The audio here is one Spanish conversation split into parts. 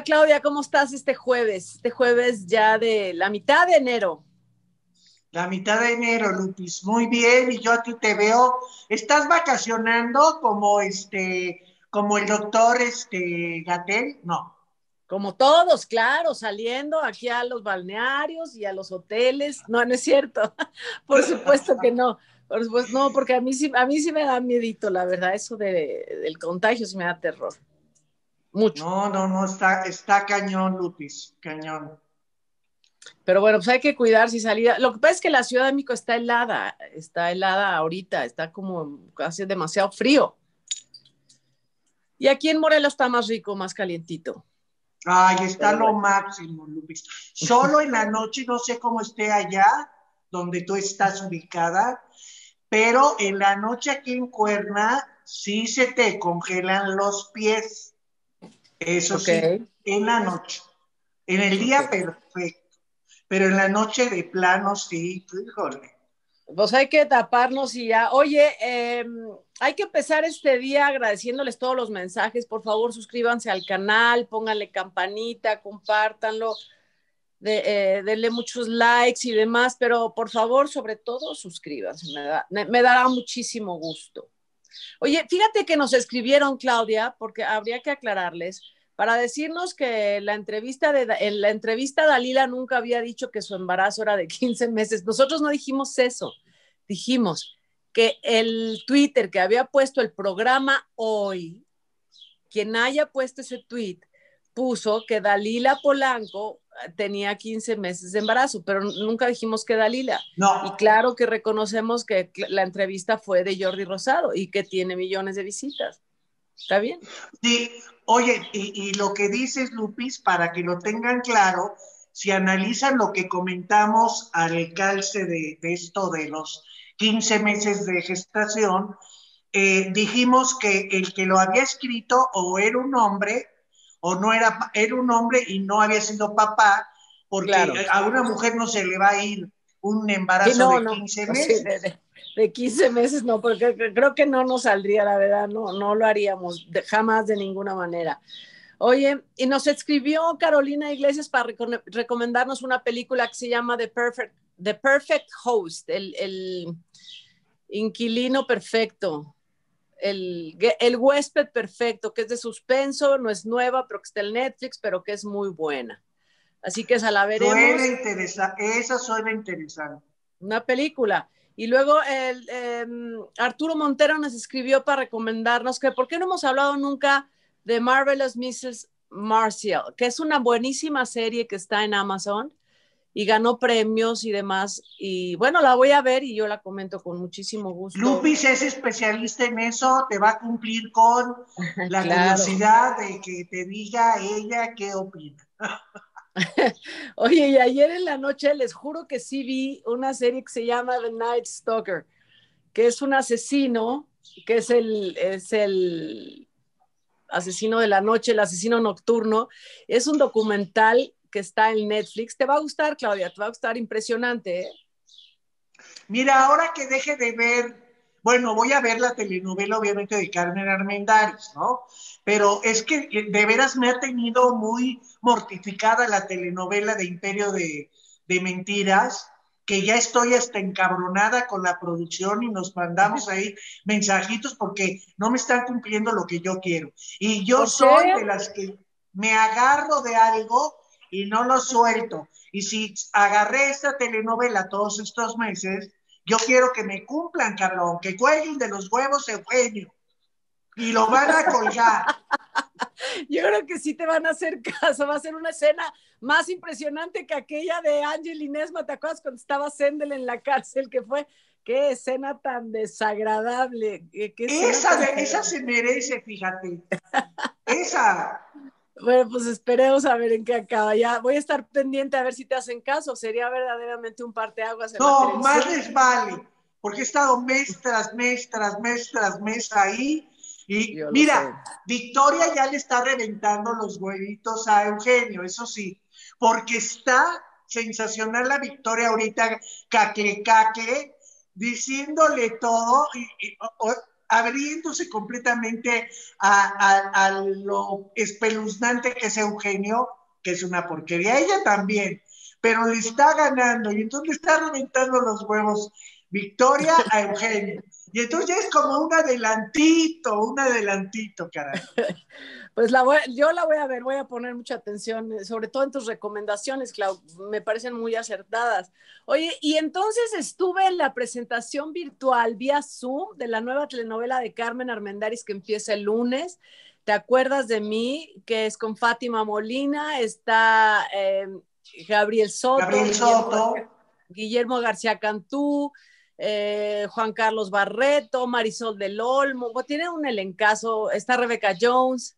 Hola Claudia, ¿cómo estás este jueves? Este jueves ya de la mitad de enero. La mitad de enero, Lupis. Muy bien, y yo a ti te veo. ¿Estás vacacionando como este, como el doctor este Gatel? No. Como todos, claro, saliendo aquí a los balnearios y a los hoteles. No, no es cierto. Por supuesto que no. Por supuesto, no, porque a mí sí, a mí sí me da miedito, la verdad, eso de, del contagio sí me da terror. Mucho. No, no, no, está, está cañón, Lupis, cañón. Pero bueno, pues hay que cuidarse y salir. Lo que pasa es que la Ciudad de México está helada, está helada ahorita, está como hace demasiado frío. Y aquí en Morelos está más rico, más calientito. Ay, está lo máximo, Lupis. Solo en la noche, no sé cómo esté allá, donde tú estás ubicada, pero en la noche aquí en Cuerna sí se te congelan los pies. Eso sí, en la noche. En el día perfecto, pero en la noche de plano sí, híjole. Pues hay que taparnos y ya. Oye, em, hay que empezar este día agradeciéndoles todos los mensajes. Por favor, suscríbanse al canal, pónganle campanita, compártanlo, de, eh, denle muchos likes y demás, pero por favor, sobre todo, suscríbanse. me dará muchísimo gusto. Oye, fíjate que nos escribieron, Claudia, porque habría que aclararles, para decirnos que la entrevista de en la entrevista Dalila nunca había dicho que su embarazo era de 15 meses. Nosotros no dijimos eso. Dijimos que el Twitter que había puesto el programa hoy, quien haya puesto ese tweet, puso que Dalila Polanco tenía 15 meses de embarazo, pero nunca dijimos que Dalila. No. Y claro que reconocemos que la entrevista fue de Jordi Rosado y que tiene millones de visitas. ¿Está bien? Sí, oye, y, lo que dices, Lupis, para que lo tengan claro, si analizan lo que comentamos al calce de, esto de los 15 meses de gestación, eh, dijimos que el que lo había escrito o era un hombre o no era, era un hombre y no había sido papá, porque a una mujer no se le va a ir un embarazo de 15 meses. de, 15 meses no, porque creo que no nos saldría, la verdad, no, no lo haríamos jamás de ninguna manera. Oye, y nos escribió Carolina Iglesias para recomendarnos una película que se llama The Perfect, The Perfect Host, el, el inquilino perfecto el, el, huésped perfecto, que es de suspenso, no es nueva, pero que está en Netflix, pero que es muy buena. Así que esa la veremos. Suena interesante, esa suena interesante. Una película. Y luego el, em, Arturo Montero nos escribió para recomendarnos que, ¿por qué no hemos hablado nunca de Marvelous Mrs. Martial? Que es una buenísima serie que está en Amazon y ganó premios y demás. Y bueno, la voy a ver y yo la comento con muchísimo gusto. Lupis es especialista en eso, te va a cumplir con la curiosidad de que te diga ella qué opina. Oye, y ayer en la noche les juro que sí vi una serie que se llama The Night Stalker, que es un asesino, que es el, es el asesino de la noche, el asesino nocturno. Es un documental que está en Netflix. Te va a gustar, Claudia, te va a gustar impresionante. ¿eh? Mira, ahora que deje de ver, bueno, voy a ver la telenovela obviamente de Carmen Armendáriz, ¿no? Pero es que de veras me ha tenido muy mortificada la telenovela de Imperio de, de Mentiras, que ya estoy hasta encabronada con la producción y nos mandamos ahí mensajitos porque no me están cumpliendo lo que yo quiero. Y yo soy de las que me agarro de algo y no lo suelto. Y si agarré esta telenovela todos estos meses, yo quiero que me cumplan, cabrón, que cuelguen de los huevos Eugenio. Y lo van a colgar. Yo creo que sí te van a hacer caso. Va a ser una escena más impresionante que aquella de Ángel Inés ¿Te acuerdas cuando estaba Sendel en la cárcel? Que fue, qué escena tan desagradable. esa, esa se merece, fíjate. esa. Bueno, pues esperemos a ver en qué acaba. Ya voy a estar pendiente a ver si te hacen caso. Sería verdaderamente un parteaguas. no, más les vale, porque he estado mes tras mes, tras mes, tras mes ahí. Y mira, Victoria ya le está reventando los huevitos a Eugenio, eso sí, porque está sensacional la Victoria ahorita, cacle, cacle, diciéndole todo. Y, abriéndose completamente a, lo espeluznante que es Eugenio, que es una porquería. Ella también, pero le está ganando y entonces le está reventando los huevos Victoria a Eugenio. Y entonces ya es como un adelantito, un adelantito, caray. Pues la yo la voy a ver, voy a poner mucha atención, eh, sobre todo en tus recomendaciones, Clau, me parecen muy acertadas. Oye, y entonces estuve en la presentación virtual vía Zoom de la nueva telenovela de Carmen Armendaris que empieza el lunes. ¿Te acuerdas de mí? Que es con Fátima Molina, está eh, Gabriel Soto. Gabriel Soto. Guillermo García Cantú, eh, Juan Carlos Barreto, Marisol del Olmo, tiene un elencazo, está Rebeca Jones.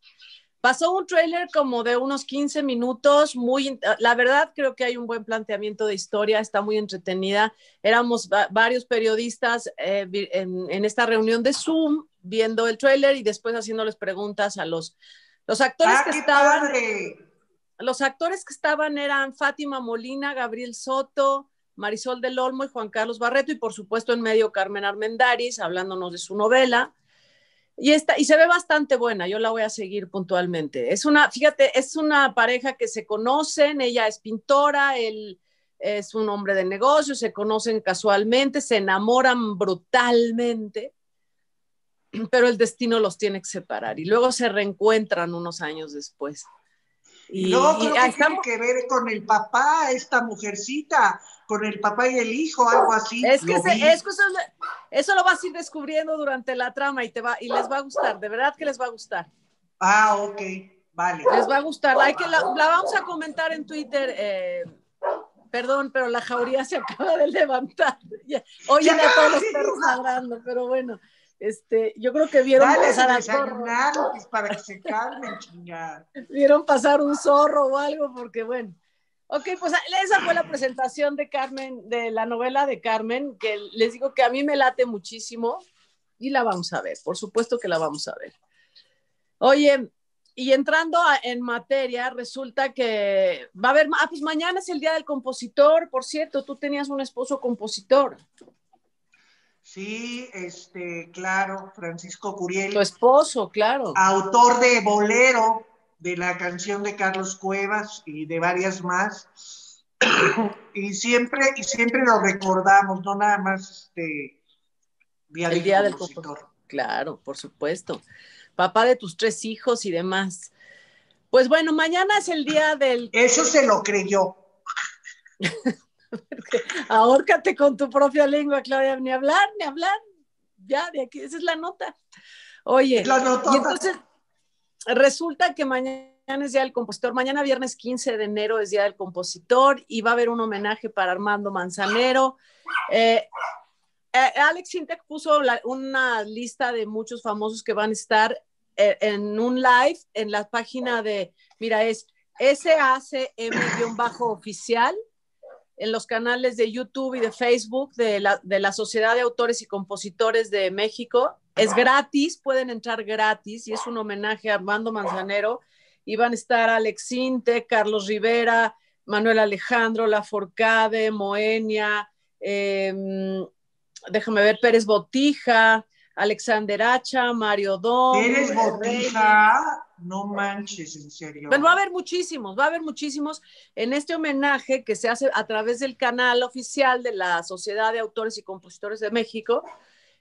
Pasó un trailer como de unos 15 minutos, muy, la verdad creo que hay un buen planteamiento de historia, está muy entretenida. Éramos varios periodistas eh, en, esta reunión de Zoom viendo el trailer y después haciéndoles preguntas a los, los actores ah, que estaban. Los actores que estaban eran Fátima Molina, Gabriel Soto, Marisol del Olmo y Juan Carlos Barreto, y por supuesto en medio Carmen Armendaris, hablándonos de su novela. Y, esta, y se ve bastante buena, yo la voy a seguir puntualmente. Es una, fíjate, es una pareja que se conocen, ella es pintora, él es un hombre de negocios, se conocen casualmente, se enamoran brutalmente, pero el destino los tiene que separar y luego se reencuentran unos años después. Y, no, creo que tiene que ver con el papá, esta mujercita, con el papá y el hijo, algo así. Es que, eso, lo vas a ir descubriendo durante la trama y, te va, y les va a gustar, de verdad que les va a gustar. Ah, ok, vale. Les va a gustar. Hay que la, vamos a comentar en Twitter. Eh, perdón, pero la jauría se acaba de levantar. Oyen a todos los perros ladrando, pero bueno. Este, yo creo que vieron pasar a zorro. Pues, para que se calmen, Vieron pasar un zorro o algo, porque bueno. Ok, pues esa fue la presentación de Carmen, de la novela de Carmen, que les digo que a mí me late muchísimo y la vamos a ver, por supuesto que la vamos a ver. Oye, y entrando en materia, resulta que va a haber, ah, pues mañana es el Día del Compositor, por cierto, tú tenías un esposo compositor. Sí, este, claro, Francisco Curiel. Tu esposo, claro. Autor de Bolero, de la canción de Carlos Cuevas y de varias más. y siempre, y siempre lo recordamos, no nada más este día el día del compositor. Claro, por supuesto. Papá de tus tres hijos y demás. Pues bueno, mañana es el día del. Eso se lo creyó. Ahórcate con tu propia lengua, Claudia, ni hablar, ni hablar. Ya, de aquí, esa es la nota. Oye, la nota. y entonces resulta que mañana es Día del Compositor, mañana viernes 15 de enero es Día del Compositor y va a haber un homenaje para Armando Manzanero. Eh, eh, Alex Intec puso una lista de muchos famosos que van a estar eh, en un live en la página de, mira, es SACM-oficial en los canales de YouTube y de Facebook de la, de la Sociedad de Autores y Compositores de México. Es gratis, pueden entrar gratis y es un homenaje a Armando Manzanero. Y van a estar Alex Inte, Carlos Rivera, Manuel Alejandro, La Forcade, Moenia, em, déjame ver, Pérez Botija, Alexander Hacha, Mario Don. Pérez Botija, no manches, en serio. Bueno, va a haber muchísimos, va a haber muchísimos en este homenaje que se hace a través del canal oficial de la Sociedad de Autores y Compositores de México.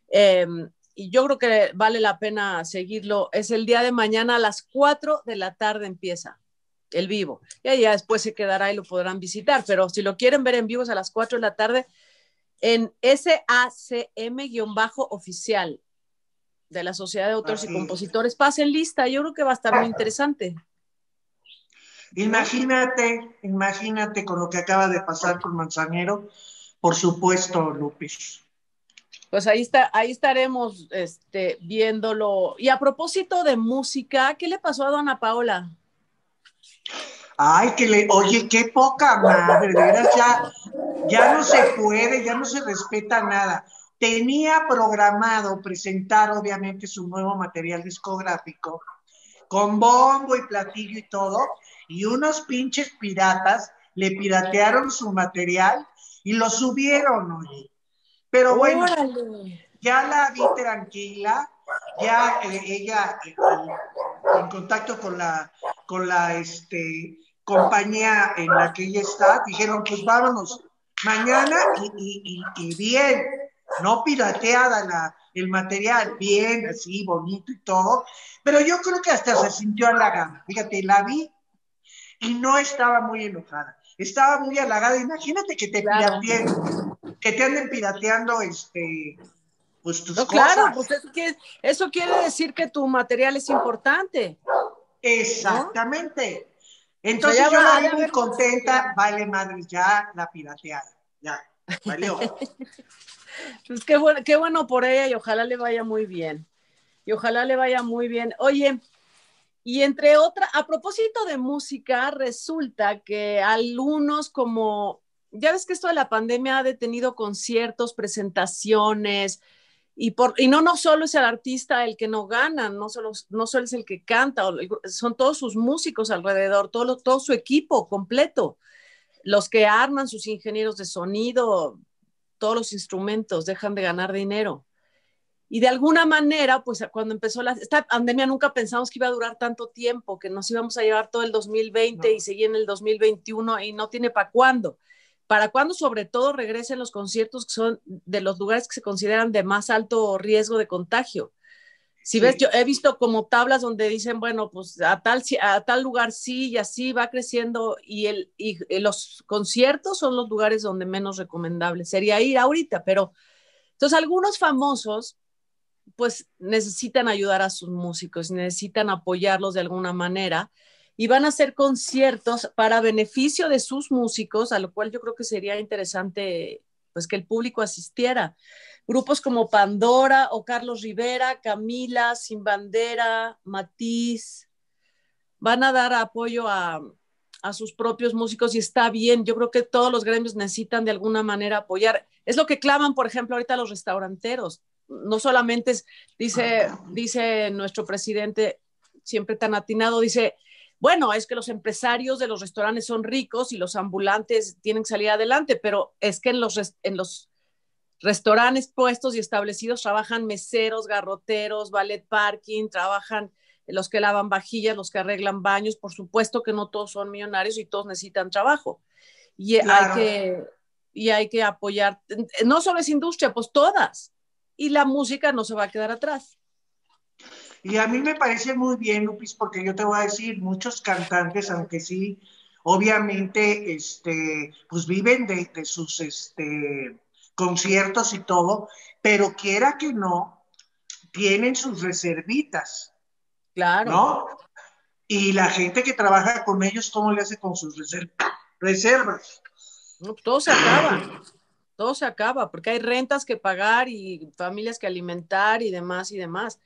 Em, y yo creo que vale la pena seguirlo. Es el día de mañana a las 4 de la tarde empieza el vivo. Y ya después se quedará y lo podrán visitar. Pero si lo quieren ver en vivo es a las 4 de la tarde en SACM-oficial de la Sociedad de Autores y Compositores. Pasen lista, yo creo que va a estar muy interesante. Imagínate, imagínate con lo que acaba de pasar con Manzanero, por supuesto, Lupis. Pues ahí está, ahí estaremos este, viéndolo. Y a propósito de música, ¿qué le pasó a Dona Paola? Ay, que le, oye, qué poca madre, ya, ya no se puede, ya no se respeta nada. Tenía programado presentar, obviamente, su nuevo material discográfico, con bombo y platillo y todo, y unos pinches piratas le piratearon su material y lo subieron, oye. Pero bueno, ya la vi tranquila, ya eh, ella eh, en contacto con la, con la este, compañía en la que ella está, dijeron, pues vámonos mañana y, y bien, no pirateada la, el material, bien, así, bonito y todo, pero yo creo que hasta se sintió halagada. Fíjate, la vi y no estaba muy enojada, estaba muy halagada. Imagínate que te pirateen, que te anden pirateando este, pues tus Claro, pues eso quiere, decir que tu material es importante. Exactamente. Entonces yo la vi muy contenta, vale madre, ya la pirateada, ya, valió. Pues qué bueno, qué bueno por ella y ojalá le vaya muy bien. Y ojalá le vaya muy bien. Oye, y entre otras, a propósito de música, resulta que algunos como, ya ves que esto de la pandemia ha detenido conciertos, presentaciones, y, por, y no, no solo es el artista el que no gana, no solo, no solo es el que canta, son todos sus músicos alrededor, todo, todo su equipo completo, los que arman, sus ingenieros de sonido, todos los instrumentos, dejan de ganar dinero. Y de alguna manera, pues cuando empezó la, esta pandemia nunca pensamos que iba a durar tanto tiempo, que nos íbamos a llevar todo el 2020 y seguir en el 2021 y no tiene para cuándo. Para cuándo sobre todo regresen los conciertos que son de los lugares que se consideran de más alto riesgo de contagio. Si ves, yo he visto como tablas donde dicen, bueno, pues a tal, a tal lugar sí y así va creciendo y, el, y los conciertos son los lugares donde menos recomendable sería ir ahorita, pero entonces algunos famosos pues necesitan ayudar a sus músicos, necesitan apoyarlos de alguna manera y van a hacer conciertos para beneficio de sus músicos, a lo cual yo creo que sería interesante pues que el público asistiera grupos como Pandora o Carlos Rivera, Camila, Sin Bandera, Matiz, van a dar apoyo a, sus propios músicos y está bien. Yo creo que todos los gremios necesitan de alguna manera apoyar. Es lo que claman, por ejemplo, ahorita los restauranteros. No solamente es, dice, dice nuestro presidente, siempre tan atinado, dice, bueno, es que los empresarios de los restaurantes son ricos y los ambulantes tienen que salir adelante, pero es que en los, en los restaurantes puestos y establecidos trabajan meseros, garroteros, ballet parking, trabajan los que lavan vajillas, los que arreglan baños, por supuesto que no todos son millonarios y todos necesitan trabajo. Y hay que y hay que apoyar, no solo es industria, pues todas. Y la música no se va a quedar atrás. Y a mí me parece muy bien, Lupis, porque yo te voy a decir, muchos cantantes, aunque sí, obviamente, este, pues viven de, de sus, este, conciertos y todo, pero quiera que no, tienen sus reservitas. Claro. ¿No? Y la gente que trabaja con ellos, ¿cómo le hace con sus reservas? todo se acaba, todo se acaba, porque hay rentas que pagar y familias que alimentar y demás y demás.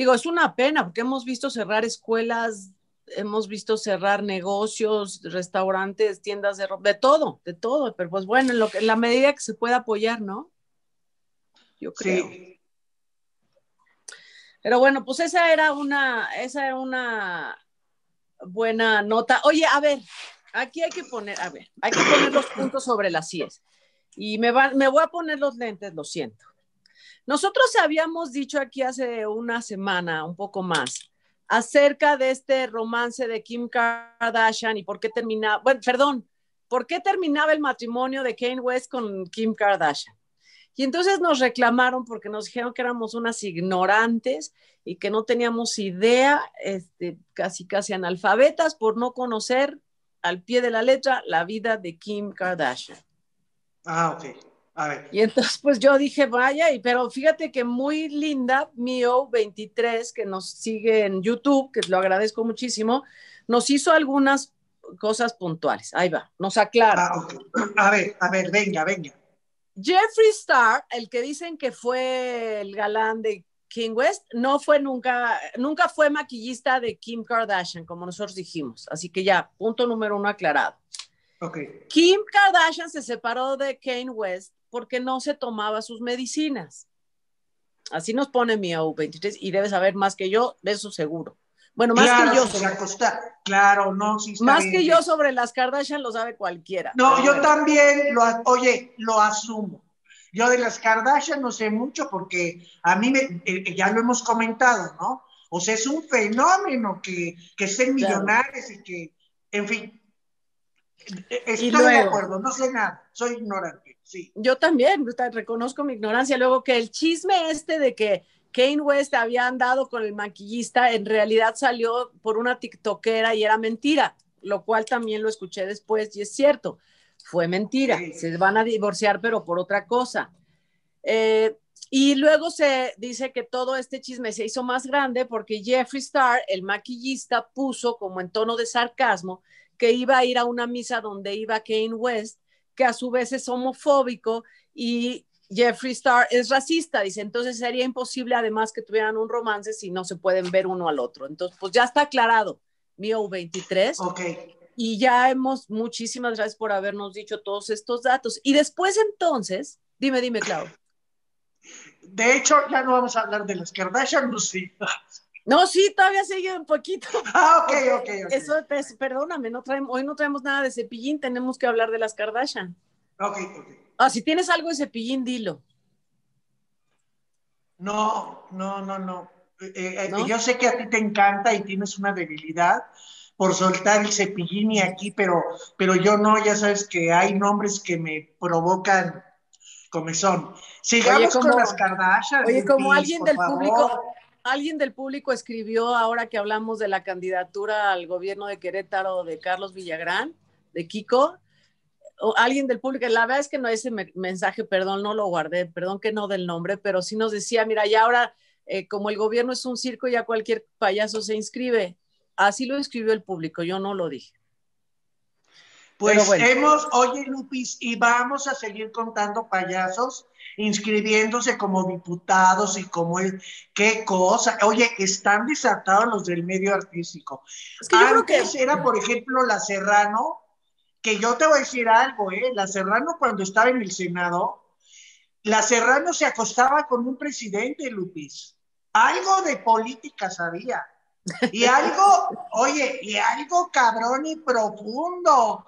Digo, es una pena, porque hemos visto cerrar escuelas hemos visto cerrar negocios, restaurantes, tiendas de ropa, de todo, de todo, pero pues bueno, en, lo que, en la medida que se pueda apoyar, ¿no? Yo creo. Sí. Pero bueno, pues esa era una, esa era una buena nota. Oye, a ver, aquí hay que poner, a ver, hay que poner los puntos sobre las CIES. Y me, va, me voy a poner los lentes, lo siento. Nosotros habíamos dicho aquí hace una semana, un poco más, acerca de este romance de Kim Kardashian y por qué terminaba, bueno, perdón, por qué terminaba el matrimonio de Kanye West con Kim Kardashian. Y entonces nos reclamaron porque nos dijeron que éramos unas ignorantes y que no teníamos idea, este, casi casi analfabetas por no conocer al pie de la letra la vida de Kim Kardashian. Ah, ok. Y entonces, pues yo dije, vaya, y, pero fíjate que muy linda, Mio23, que nos sigue en YouTube, que lo agradezco muchísimo, nos hizo algunas cosas puntuales. Ahí va, nos aclara. Ah, a ver, a ver, venga, venga. Jeffree Star, el que dicen que fue el galán de King West, no fue nunca, nunca fue maquillista de Kim Kardashian, como nosotros dijimos. Así que ya, punto número uno aclarado. Okay. Kim Kardashian se separó de Kanye West porque no se tomaba sus medicinas. Así nos pone mi AU23 y debe saber más que yo, de eso seguro. Bueno, más que yo. Sobre, claro, no, Más que yo sobre las Kardashian lo sabe cualquiera. No, yo también, lo, oye, lo asumo. Yo de las Kardashian no sé mucho porque a mí me, eh, eh, ya lo hemos comentado, ¿no? O sea, es un fenómeno que, que estén millonarios y que, en fin, estoy de acuerdo, no sé nada, soy ignorante, sí. Yo también, reconozco mi ignorancia. Luego que el chisme este de que Kane West había andado con el maquillista, en realidad salió por una tiktokera y era mentira, lo cual también lo escuché después y es cierto fue mentira, se van a divorciar, pero por otra cosa. Eh, y luego se dice que todo este chisme se hizo más grande porque Jeffree Star, el maquillista, puso como en tono de sarcasmo que iba a ir a una misa donde iba Kane West, que a su vez es homofóbico y Jeffree Star es racista. Dice, entonces sería imposible además que tuvieran un romance si no se pueden ver uno al otro. Entonces, pues ya está aclarado. Mío 23. Ok y ya hemos, muchísimas gracias por habernos dicho todos estos datos. Y después entonces, dime, dime, Clau. De hecho, ya no vamos a hablar de las Kardashian, no sí. No, sí, todavía sigue un poquito. Ah, ok, ok, Eso, perdóname, no traemos, hoy no traemos nada de cepillín, tenemos que hablar de las Kardashian. Ok, ok. Ah, si tienes algo de cepillín, dilo. No, no, no, no. Eh, eh, yo sé que a ti te encanta y tienes una debilidad, por soltar el cepillini aquí, pero, pero yo no, ya sabes que hay nombres que me provocan comezón. Sigamos con las Kardashian. Oye, como alguien del público, alguien del público escribió ahora que hablamos de la candidatura al gobierno de Querétaro de Carlos Villagrán, de Kiko, o alguien del público, la verdad es que no ese mensaje, perdón, no lo guardé, perdón que no del nombre, pero sí nos decía, mira, ya ahora, eh, como el gobierno es un circo, ya cualquier payaso se inscribe. Así lo escribió el público, yo no lo dije. Pues hemos, oye Lupis, y vamos a seguir contando payasos inscribiéndose como diputados y como el, qué cosa. Oye, están desatados los del medio artístico. Es que yo creo que era, por ejemplo, la Serrano, que yo te voy a decir algo, ¿eh? La Serrano cuando estaba en el Senado, la Serrano se acostaba con un presidente, Lupis. Algo de política sabía. Y algo, oye, y algo cabrón y profundo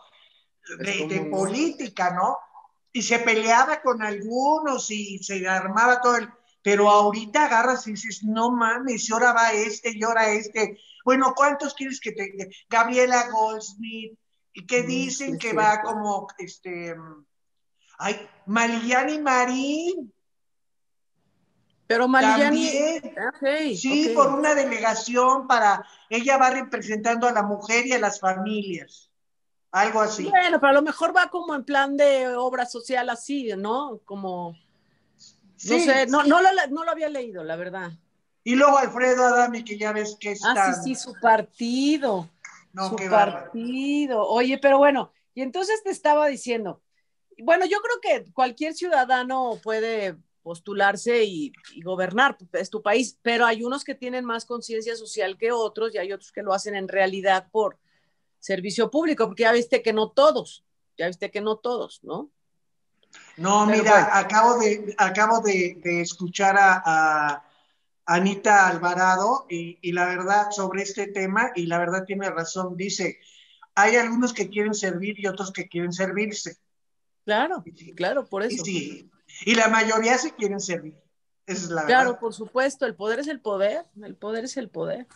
de, política, ¿no? Y se peleaba con algunos y se armaba todo el... Pero ahorita agarras y dices, no mames, y ahora va este, y ahora este. Bueno, ¿cuántos quieres que te... Gabriela Goldsmith, y que mm, dicen que va como, este... Ay, Mariani Marín, pero Mariani. sí, por una delegación para. Ella va representando a la mujer y a las familias. Algo así. Bueno, pero a lo mejor va como en plan de obra social así, ¿no? Como. No sé, no, no, lo, no lo había leído, la verdad. Y luego Alfredo Adami, que ya ves que está. Ah, sí, sí, su partido. No, su partido. Oye, pero bueno, y entonces te estaba diciendo, bueno, yo creo que cualquier ciudadano puede postularse y, gobernar, es tu país, pero hay unos que tienen más conciencia social que otros y hay otros que lo hacen en realidad por servicio público, porque ya viste que no todos, ya viste que no todos, ¿no? No, mira, acabo de, acabo de, escuchar a, Anita Alvarado y, y, la verdad sobre este tema, y la verdad tiene razón, dice, hay algunos que quieren servir y otros que quieren servirse. Claro, claro, por eso. Sí, y la mayoría se quieren servir. Esa es la claro, por supuesto, el poder es el poder, el poder es el poder.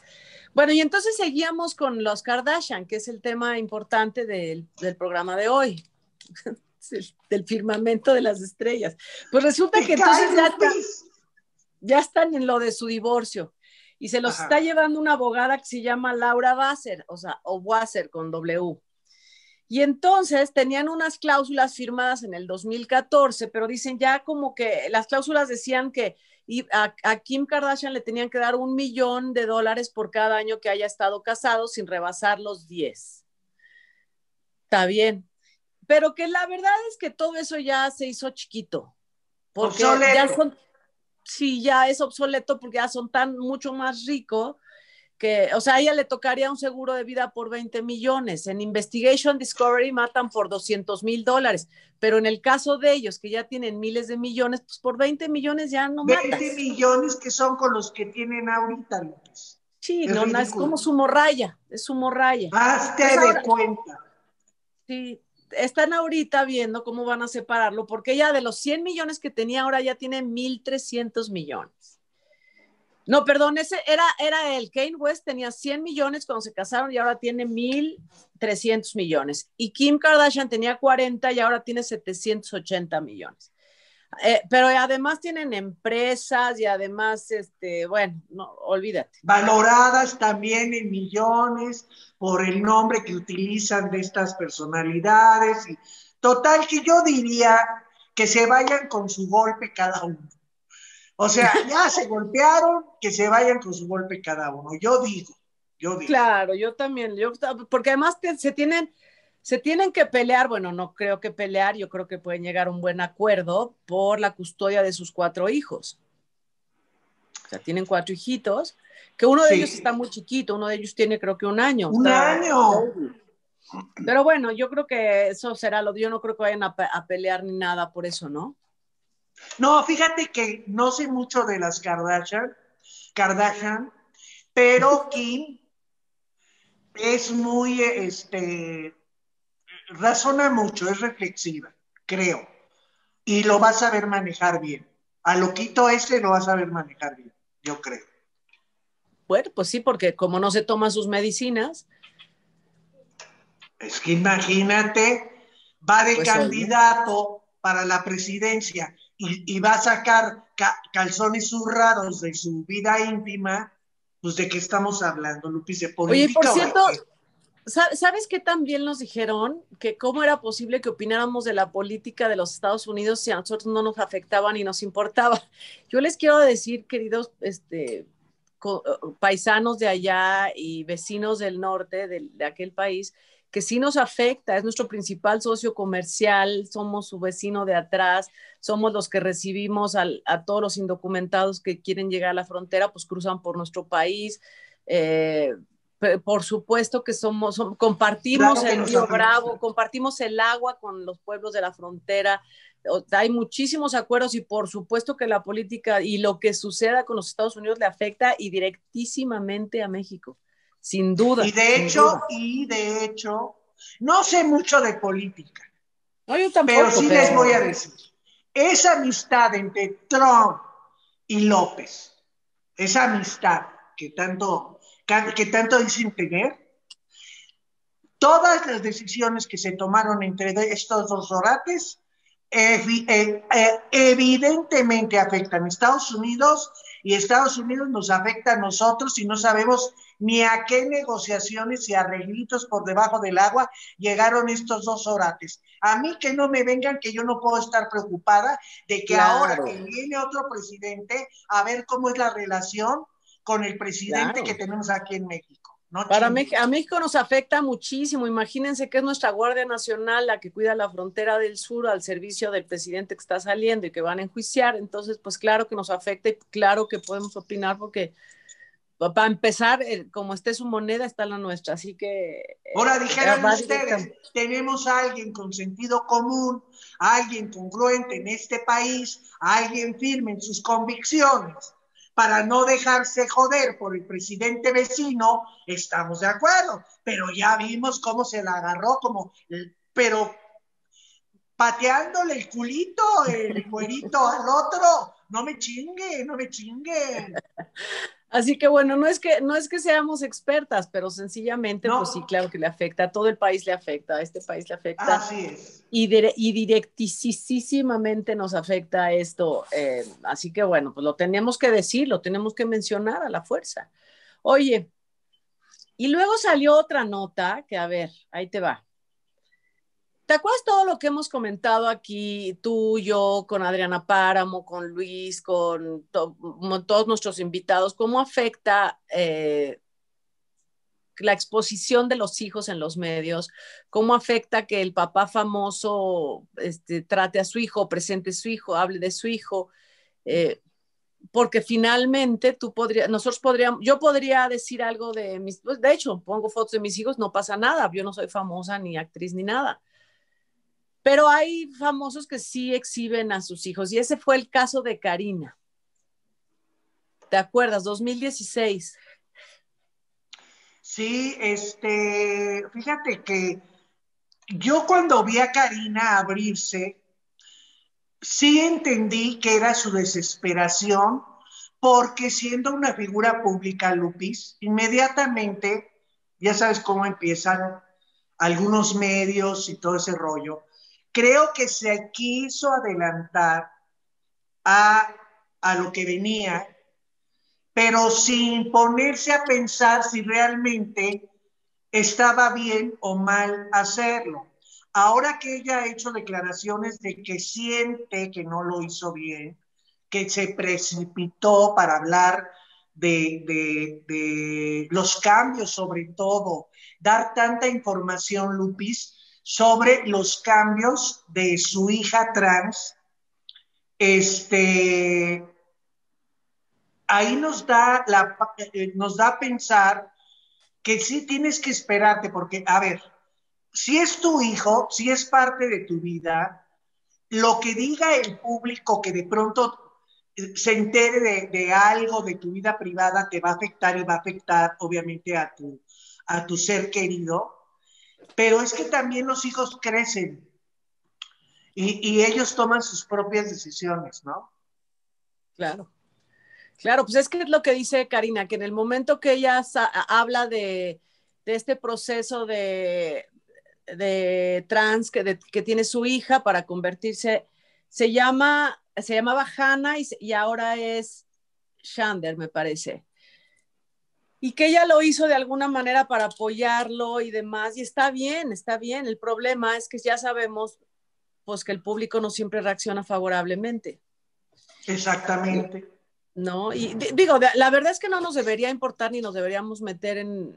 Bueno, y entonces seguíamos con los Kardashian, que es el tema importante del, programa de hoy, del firmamento de las estrellas. Pues resulta que entonces ya, están en lo de su divorcio y se los está llevando una abogada que se llama Laura Wasser, o sea, o Wasser con W. Y entonces tenían unas cláusulas firmadas en el 2014, pero dicen ya como que las cláusulas decían que a, Kim Kardashian le tenían que dar un millón de dólares por cada año que haya estado casado sin rebasar los 10. Está bien. Pero que la verdad es que todo eso ya se hizo chiquito. Porque ya son, sí, ya es obsoleto porque ya son tan mucho más ricos que, o sea, a ella le tocaría un seguro de vida por 20 millones. En Investigation Discovery matan por 200 mil dólares, pero en el caso de ellos, que ya tienen miles de millones, pues por 20 millones ya no 20 millones que son con los que tienen ahorita, López. Sí, no, es como su morraya, es su morraya. Hazte de cuenta. Sí, están ahorita viendo cómo van a separarlo, porque ella de los 100 millones que tenía ahora ya tiene 1.300 millones. No, perdón, ese era, era el Kane West tenía 100 millones cuando se casaron y ahora tiene 1.300 millones. Y Kim Kardashian tenía 40 y ahora tiene 780 millones. Eh, pero además tienen empresas y además, este, bueno, no, olvídate. Valoradas también en millones por el nombre que utilizan de estas personalidades. Total que yo diría que se vayan con su golpe cada uno. O sea, ya se golpearon, que se vayan con su golpe cada uno. Yo digo, yo digo. Claro, yo también, yo, porque además se tienen se tienen que pelear, bueno, no creo que pelear, yo creo que pueden llegar a un buen acuerdo por la custodia de sus cuatro hijos. O sea, tienen cuatro hijitos, que uno de ellos está muy chiquito, uno de ellos tiene creo que un año. Un año. Pero bueno, yo creo que eso será lo, yo no creo que vayan a, a pelear ni nada por eso, ¿no? No, fíjate que no sé mucho de las Kardashian, Kardashian, pero Kim es muy, este, razona mucho, es reflexiva, creo, y lo va a saber manejar bien. A loquito ese lo va a saber manejar bien, yo creo. Bueno, pues sí, porque como no se toma sus medicinas. Es que imagínate, va de pues, candidato para la presidencia y, va a sacar calzones zurrados de su vida íntima, pues de qué estamos hablando, Lupis, de política. Oye, por cierto, ¿Sabes qué también nos dijeron? Que cómo era posible que opináramos de la política de los Estados Unidos si a nosotros no nos afectaba ni nos importaba. Yo les quiero decir, queridos este, paisanos de allá y vecinos del norte de, aquel país, que sí nos afecta, es nuestro principal socio comercial, somos su vecino de atrás, somos los que recibimos a todos los indocumentados que quieren llegar a la frontera, pues cruzan por nuestro país. Eh, por supuesto que somos, compartimos el río Bravo, compartimos el agua con los pueblos de la frontera. Hay muchísimos acuerdos y por supuesto que la política y lo que suceda con los Estados Unidos le afecta y directísimamente a México, sin duda. Y de hecho, y de hecho, no sé mucho de política. No, yo tampoco, pero sí les voy a decir, esa amistad entre Trump y López, esa amistad que tanto que tanto dicen tener, todas las decisiones que se tomaron entre estos dos orates eh, eh, evidentemente afectan a Estados Unidos y Estados Unidos nos afecta a nosotros y no sabemos ni a qué negociaciones y arreglitos por debajo del agua llegaron estos dos orates. A mí que no me vengan, que yo no puedo estar preocupada de que ahora que viene otro presidente, a ver cómo es la relación con el presidente que tenemos aquí en México. Para México, a México nos afecta muchísimo. Imagínense que es nuestra Guardia Nacional la que cuida la frontera del sur al servicio del presidente que está saliendo y que van a enjuiciar. Entonces, pues claro que nos afecta y claro que podemos opinar porque para empezar, como esté su moneda, está la nuestra. Así que... Eh, Ahora dijeron ustedes, tenemos a alguien con sentido común, a alguien congruente en este país, a alguien firme en sus convicciones para no dejarse joder por el presidente vecino, estamos de acuerdo, pero ya vimos cómo se la agarró, como, pero pateándole el culito, el cuerito al otro, no me chingue, no me chingue. Así que bueno, no es que, no es que seamos expertas, pero sencillamente, pues sí, claro que le afecta, a todo el país le afecta, a este país le afecta. Así es. Y, y directísimamente nos afecta esto. Eh, así que bueno, pues lo tenemos que decir, lo tenemos que mencionar a la fuerza. Oye, y luego salió otra nota que, a ver, ahí te va. ¿Te acuerdas todo lo que hemos comentado aquí, tú, yo, con Adriana Páramo, con Luis, con todos nuestros invitados? ¿Cómo afecta eh, la exposición de los hijos en los medios? ¿Cómo afecta que el papá famoso este, trate a su hijo, presente a su hijo, hable de su hijo? Eh, porque finalmente tú podrías, nosotros podríamos, yo podría decir algo de mis, de hecho, pongo fotos de mis hijos, no pasa nada, yo no soy famosa ni actriz ni nada pero hay famosos que sí exhiben a sus hijos y ese fue el caso de Karina. ¿Te acuerdas? 2016. Sí, este, fíjate que yo cuando vi a Karina abrirse, sí entendí que era su desesperación, porque siendo una figura pública, Lupis, inmediatamente, ya sabes cómo empiezan algunos medios y todo ese rollo, creo que se quiso adelantar a, a lo que venía, pero sin ponerse a pensar si realmente estaba bien o mal hacerlo. Ahora que ella ha hecho declaraciones de que siente que no lo hizo bien, que se precipitó para hablar de, de, los cambios, sobre todo, dar tanta información, Lupis, sobre los cambios de su hija trans, este, ahí nos da, la, eh, nos da pensar que sí tienes que esperarte, porque, a ver, si es tu hijo, si es parte de tu vida, lo que diga el público que de pronto eh, se entere de, algo de tu vida privada te va a afectar y va a afectar obviamente a tu, a tu ser querido, pero es que también los hijos crecen y, y ellos toman sus propias decisiones, ¿no? Claro. Claro, pues es que es lo que dice Karina, que en el momento que ella habla de, este proceso de, trans que, tiene su hija para convertirse, se llama, se llamaba Hannah y, ahora es Shander, me parece. Y que ella lo hizo de alguna manera para apoyarlo y demás, y está bien, está bien. El problema es que ya sabemos, pues que el público no siempre reacciona favorablemente. Exactamente. ¿no? Y digo, la verdad es que no nos debería importar ni nos deberíamos meter en,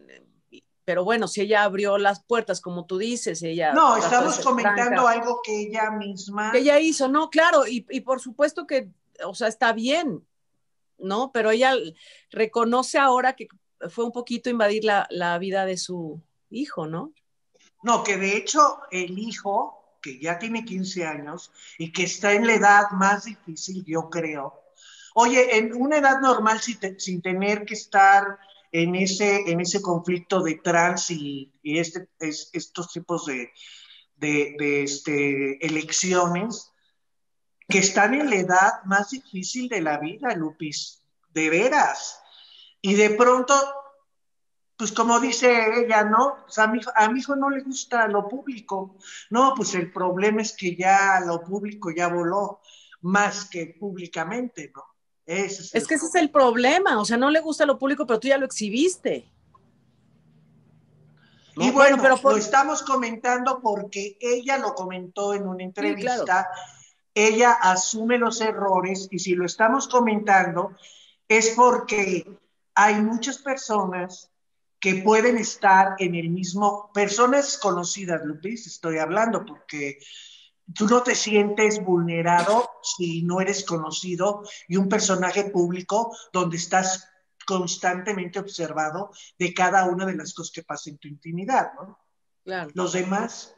pero bueno, si ella abrió las puertas, como tú dices, ella... No, estamos comentando algo que ella misma... Que ella hizo, no, claro, y, y, por supuesto que, o sea, está bien, ¿no? Pero ella reconoce ahora que fue un poquito invadir la, la vida de su hijo, ¿no? No, que de hecho el hijo, que ya tiene 15 años y que está en la edad más difícil, yo creo, Oye, en una edad normal, sin, tener que estar en ese, en ese conflicto de trans y, este, estos tipos de, este, elecciones, que están en la edad más difícil de la vida, Lupis, de veras. Y de pronto, pues como dice ella, ¿no? a, mi, a mi hijo no le gusta lo público. No, pues el problema es que ya lo público ya voló más que públicamente, ¿no? es, que ese es el problema, o sea, no le gusta lo público, pero tú ya lo exhibiste. Y bueno, pero lo estamos comentando porque ella lo comentó en una entrevista, ella asume los errores y si lo estamos comentando es porque hay muchas personas que pueden estar en el mismo, personas conocidas, Lupis, estoy hablando, porque tú no te sientes vulnerado si no eres conocido y un personaje público donde estás constantemente observado de cada una de las cosas que pasan en tu intimidad, ¿no? Claro. Los demás.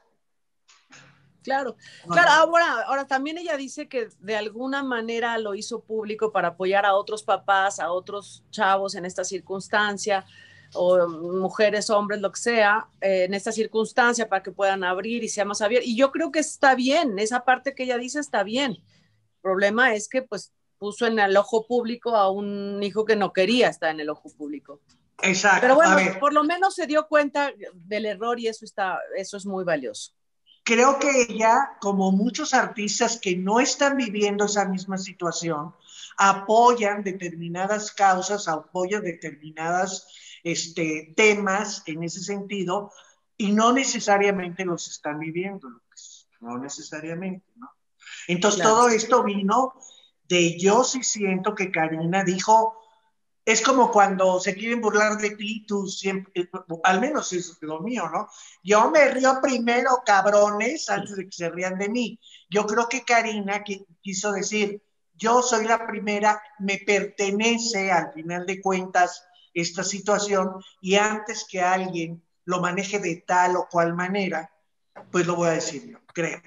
Claro, claro, ahora, ahora también ella dice que de alguna manera lo hizo público para apoyar a otros papás, a otros chavos en esta circunstancia, o mujeres, hombres, lo que sea, eh, en esta circunstancia para que puedan abrir y sea más abierto. Y yo creo que está bien, esa parte que ella dice está bien. El problema es que pues puso en el ojo público a un hijo que no quería estar en el ojo público. Exacto. Pero bueno, por lo menos se dio cuenta del error y eso está, eso es muy valioso. Creo que ella, como muchos artistas que no están viviendo esa misma situación, apoyan determinadas causas, apoyan determinadas este, temas en ese sentido y no necesariamente los están viviendo, no necesariamente, ¿no? Entonces todo esto vino de yo sí siento que Karina dijo, es como cuando se quieren burlar de ti, tú siempre, al menos es lo mío, ¿no? Yo me río primero, cabrones, antes de que se rían de mí. Yo creo que Karina quiso decir, yo soy la primera, me pertenece al final de cuentas esta situación y antes que alguien lo maneje de tal o cual manera, pues lo voy a decir yo, creo.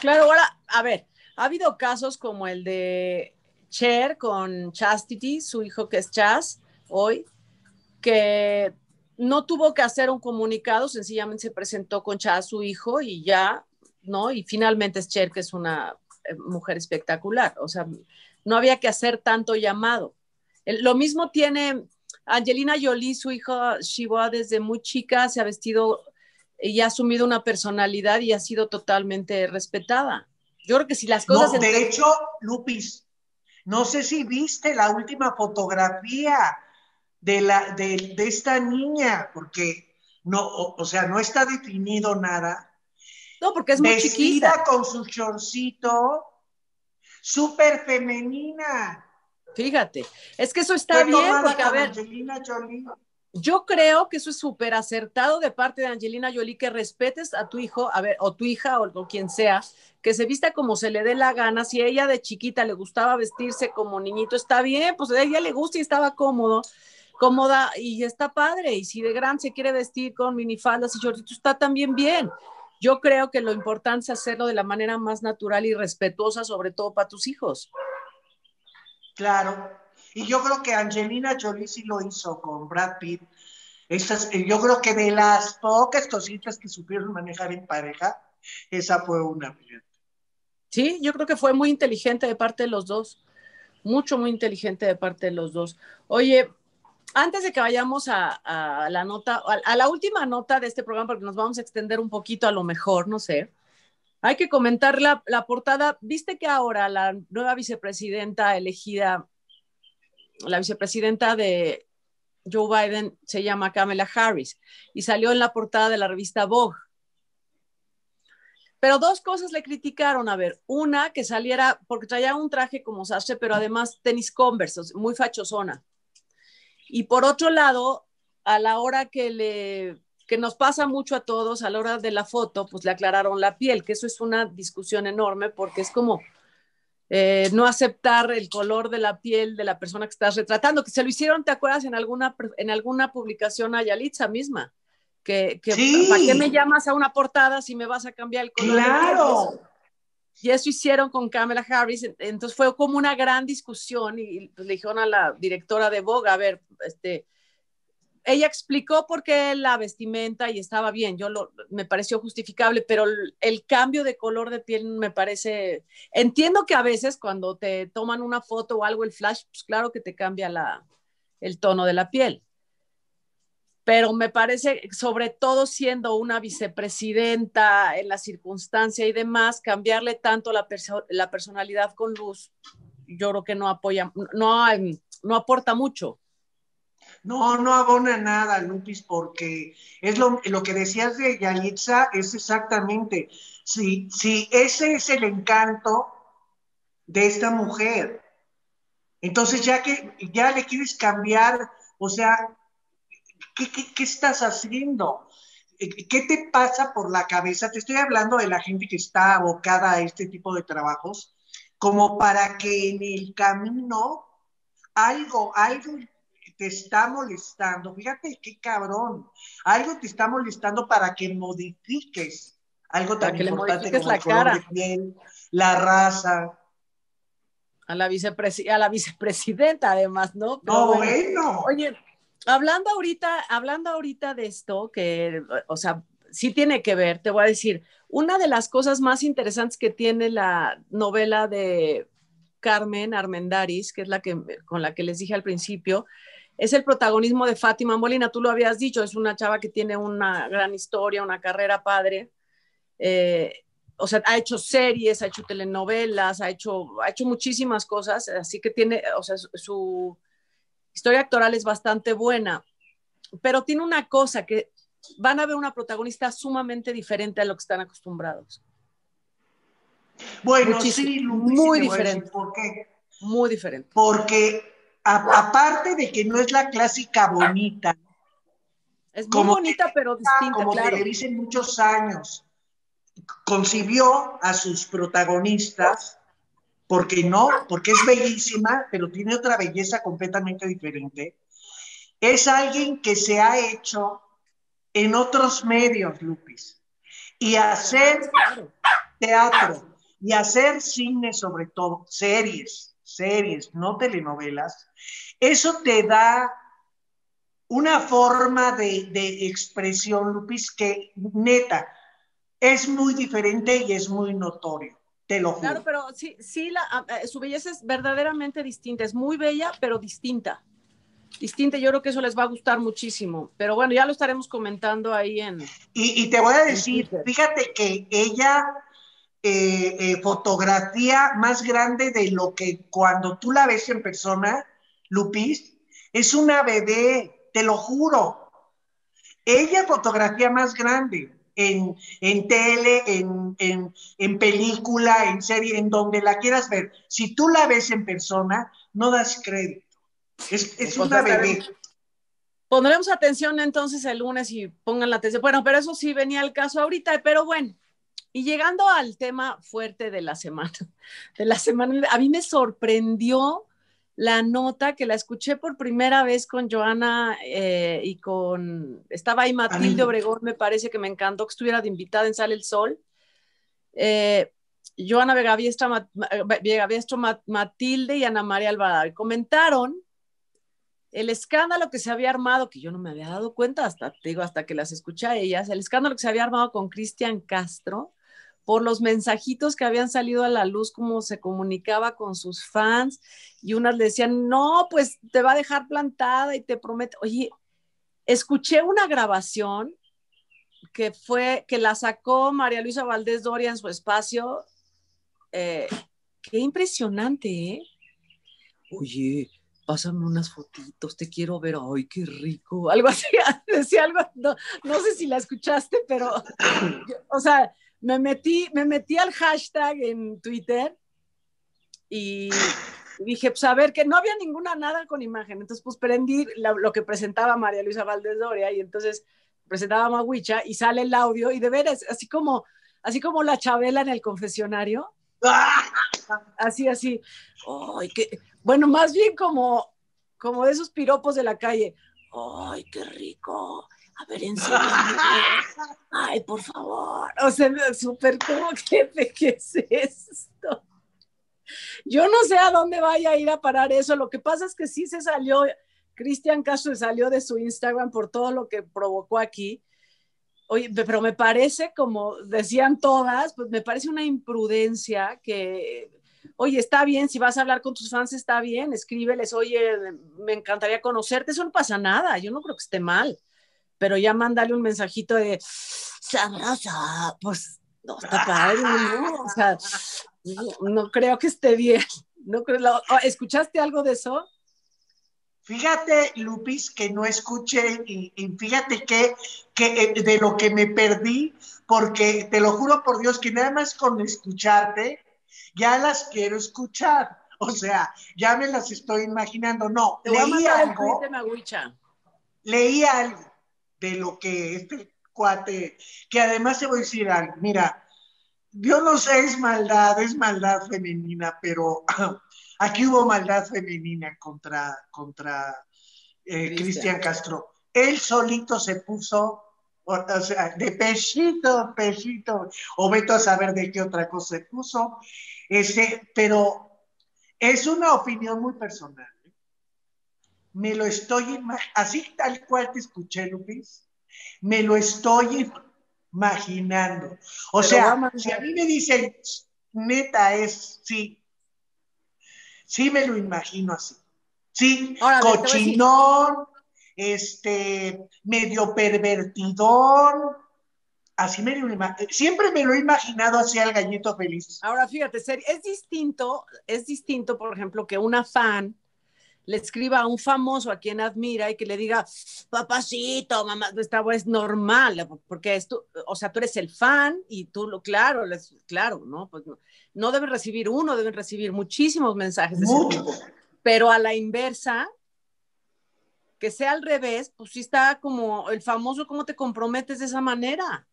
Claro, ahora, a ver, ha habido casos como el de Cher con Chastity, su hijo que es Chas, hoy, que no tuvo que hacer un comunicado, sencillamente se presentó con Cha, su hijo, y ya, ¿no? Y finalmente es Cher, que es una eh, mujer espectacular. O sea, no había que hacer tanto llamado. lo mismo tiene Angelina Jolie, su hija Shiva, desde muy chica se ha vestido y ha asumido una personalidad y ha sido totalmente respetada. Yo creo que si las cosas... No, de hecho, Lupis, no sé si viste la última fotografía de, la, de, esta niña, porque no, o, sea, no está definido nada. No, porque es muy Vestida con su chorcito, súper femenina. Fíjate, es que eso está bien, porque a ver, yo creo que eso es súper acertado de parte de Angelina Jolie, que respetes a tu hijo, a ver, o tu hija, o, quien sea, que se vista como se le dé la gana. Si ella de chiquita le gustaba vestirse como niñito, está bien, pues a ella le gusta y estaba cómodo, cómoda y está padre. Y si de gran se quiere vestir con minifaldas y shortitos, está también bien. Yo creo que lo importante es hacerlo de la manera más natural y respetuosa, sobre todo para tus hijos. Claro, y yo creo que Angelina Jolie sí lo hizo con Brad Pitt. Esas, eh, yo creo que de las pocas cositas que supieron manejar en pareja, esa fue una. Sí, yo creo que fue muy inteligente de parte de los dos. Mucho, muy inteligente de parte de los dos. Oye, antes de que vayamos a, la nota, a, la última nota de este programa, porque nos vamos a extender un poquito a lo mejor, no sé. Hay que comentar la, la portada. Viste que ahora la nueva vicepresidenta elegida la vicepresidenta de Joe Biden se llama Kamala Harris y salió en la portada de la revista Vogue. Pero dos cosas le criticaron, a ver, una que saliera porque traía un traje como sastre, pero además tenis Converse, muy fachosona. Y por otro lado, a la hora que le que nos pasa mucho a todos a la hora de la foto, pues le aclararon la piel, que eso es una discusión enorme porque es como eh, no aceptar el color de la piel de la persona que estás retratando, que se lo hicieron, ¿te acuerdas? En alguna, en alguna publicación a Yalitza misma, que, ¿para qué me llamas a una portada si me vas a cambiar el color? Claro. Y eso hicieron con Kamala Harris, entonces fue como una gran discusión y, pues, le dijeron a la directora de Vogue, a ver, este, ella explicó por qué la vestimenta y estaba bien, yo lo, me pareció justificable, pero el, cambio de color de piel me parece, entiendo que a veces cuando te toman una foto o algo, el flash, pues claro que te cambia el tono de la piel. Pero me parece, sobre todo siendo una vicepresidenta en la circunstancia y demás, cambiarle tanto la, la personalidad con luz, yo creo que no apoya, no, no aporta mucho. No, no abona nada, Lupis, porque es lo, que decías de Yalitza, es exactamente, si, si ese es el encanto de esta mujer, entonces ya que ya le quieres cambiar, o sea, ¿qué, qué estás haciendo? ¿Qué te pasa por la cabeza? Te estoy hablando de la gente que está abocada a este tipo de trabajos, como para que en el camino algo, algo te está molestando, fíjate qué cabrón, algo te está molestando para que modifiques algo tan importante como la cara. la raza. A la, a la vicepresidenta, además, ¿no? no, bueno. Oye, hablando ahorita, hablando ahorita de esto, que, o sea, sí tiene que ver, te voy a decir, una de las cosas más interesantes que tiene la novela de Carmen Armendaris, que es la que con la que les dije al principio, es el protagonismo de Fátima Molina, tú lo habías dicho, es una chava que tiene una gran historia, una carrera padre. Eh, o sea, ha hecho series, ha hecho telenovelas, ha hecho, ha hecho muchísimas cosas, así que tiene, o sea, su, historia actoral es bastante buena, pero tiene una cosa que van a ver una protagonista sumamente diferente a lo que están acostumbrados. Bueno, sí, muy diferente. ¿Por qué? Muy diferente. Porque aparte de que no es la clásica bonita. Es muy bonita, pero distinta, como claro. que le dicen muchos años. Concibió a sus protagonistas, porque no, porque es bellísima, pero tiene otra belleza completamente diferente. Es alguien que se ha hecho en otros medios, Lupis. Y hacer teatro, y hacer cine sobre todo, series, series, no telenovelas, eso te da una forma de, de expresión, Lupis, que neta es muy diferente y es muy notorio. Te lo juro. Claro, pero sí, sí, la, su belleza es verdaderamente distinta. Es muy bella, pero distinta. Distinta, yo creo que eso les va a gustar muchísimo. Pero bueno, ya lo estaremos comentando ahí en. Y, y te voy a decir, fíjate que ella eh, eh, fotografía más grande de lo que cuando tú la ves en persona, Lupis, es una bebé, te lo juro. Ella fotografía más grande en, en tele, en, en, en, película, en serie, en donde la quieras ver. Si tú la ves en persona, no das crédito. Es, es una bebé. Pondremos atención entonces el lunes y pongan la atención. Bueno, pero eso sí venía el caso ahorita, pero bueno. Y llegando al tema fuerte de la semana, de la semana, a mí me sorprendió la nota que la escuché por primera vez con Joana eh, y con, estaba ahí Matilde Obregón, me parece que me encantó que estuviera de invitada en Sale el Sol. Eh, Joana Vega Matilde y Ana María Alvarado comentaron el escándalo que se había armado, que yo no me había dado cuenta hasta, digo, hasta que las escuché a ellas, el escándalo que se había armado con Cristian Castro, por los mensajitos que habían salido a la luz, cómo se comunicaba con sus fans, y unas le decían, no, pues te va a dejar plantada y te promete, oye, escuché una grabación que fue, que la sacó María Luisa Valdés Doria en su espacio, eh, qué impresionante, ¿eh? Oye, pásame unas fotitos, te quiero ver, ay, qué rico, algo así, decía algo, no, no sé si la escuchaste, pero, o sea, me metí, me metí al hashtag en Twitter y dije, pues a ver, que no había ninguna nada con imagen. Entonces, pues prendí lo que presentaba María Luisa Valdés Doria y entonces presentaba a Maguicha y sale el audio y de veras, así como, así como la Chabela en el confesionario. Así, así. Ay, qué, bueno, más bien como, como de esos piropos de la calle. ¡Ay, qué rico! A ver, en serio, ay, por favor, o sea, súper como jefe, ¿qué es esto? Yo no sé a dónde vaya a ir a parar eso, lo que pasa es que sí se salió, Cristian Castro salió de su Instagram por todo lo que provocó aquí, Oye, pero me parece, como decían todas, pues me parece una imprudencia que, oye, está bien, si vas a hablar con tus fans, está bien, escríbeles, oye, me encantaría conocerte, eso no pasa nada, yo no creo que esté mal pero ya mándale un mensajito de sabrosa, pues no está padre, ¿no? O sea, no, creo que esté bien. No creo, ¿Escuchaste algo de eso? Fíjate, Lupis, que no escuché y, fíjate que, que, eh, de lo que me perdí, porque te lo juro por Dios que nada más con escucharte, ya las quiero escuchar. O sea, ya me las estoy imaginando. No, leí algo. Leí algo de lo que este cuate, que además te voy a decir algo, mira, yo no sé, es maldad, es maldad femenina, pero aquí hubo maldad femenina contra, contra eh, Cristian Castro. Él solito se puso, o, sea, de pechito, pechito, o veto a saber de qué otra cosa se puso, este, pero es una opinión muy personal me lo estoy, así tal cual te escuché, Lupis, me lo estoy imaginando. O sea, si a mí me dicen, neta es, sí, sí me lo imagino así. Sí, cochinón, este, medio pervertidón, así me lo siempre me lo he imaginado así al gallito feliz. Ahora fíjate, es distinto, es distinto, por ejemplo, que una fan le escriba a un famoso a quien admira y que le diga, papacito, mamá, esta es normal, porque es o sea, tú eres el fan y tú lo, claro, claro, ¿no? Pues no, no deben recibir uno, deben recibir muchísimos mensajes de ese tipo. Pero a la inversa, que sea al revés, pues sí está como el famoso, ¿cómo te comprometes de esa manera?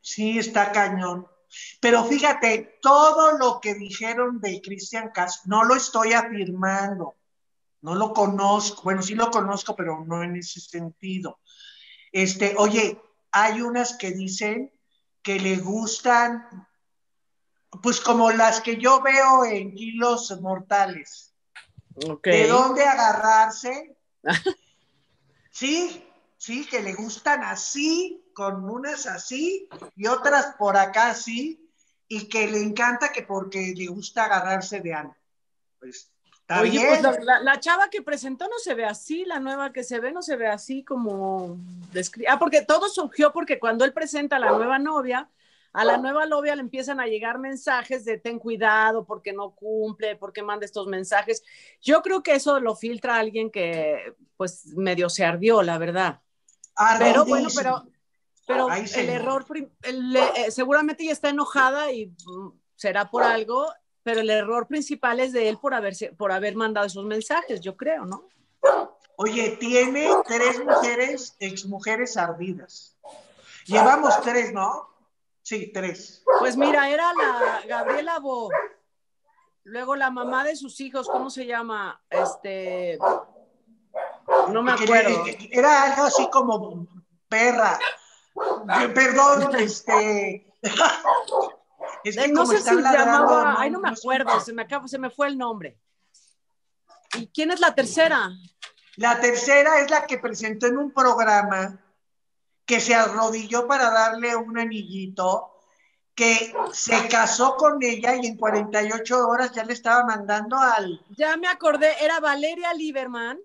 Sí, está cañón. Pero fíjate, todo lo que dijeron de Cristian Castro, no lo estoy afirmando, no lo conozco, bueno, sí lo conozco, pero no en ese sentido. Este, oye, hay unas que dicen que le gustan, pues como las que yo veo en kilos mortales. ¿De dónde agarrarse? Sí, sí, que le gustan así, con unas así y otras por acá así, y que le encanta que porque le gusta agarrarse de algo. Pues Oye, pues la, chava que presentó no se ve así, la nueva que se ve no se ve así como... Ah, porque todo surgió porque cuando él presenta a la nueva novia, a la nueva novia le empiezan a llegar mensajes de ten cuidado porque no cumple, porque manda estos mensajes. Yo creo que eso lo filtra alguien que pues medio se ardió, la verdad. Pero bueno, pero, pero el error, eh, seguramente ella está enojada y mm, será por algo, pero el error principal es de él por, haberse, por haber mandado esos mensajes, yo creo, ¿no? Oye, tiene tres mujeres, exmujeres ardidas. Llevamos tres, ¿no? Sí, tres. Pues mira, era la Gabriela Bo, luego la mamá de sus hijos, ¿cómo se llama? Este, no me acuerdo. Era algo así como perra. Perdón, este. Es que no sé si llamaba, ay, no me acuerdo, se me acabó, se me fue el nombre. ¿Y quién es la tercera? La tercera es la que presentó en un programa que se arrodilló para darle un anillito, que se casó con ella y en 48 horas ya le estaba mandando al... Ya me acordé, era Valeria Lieberman.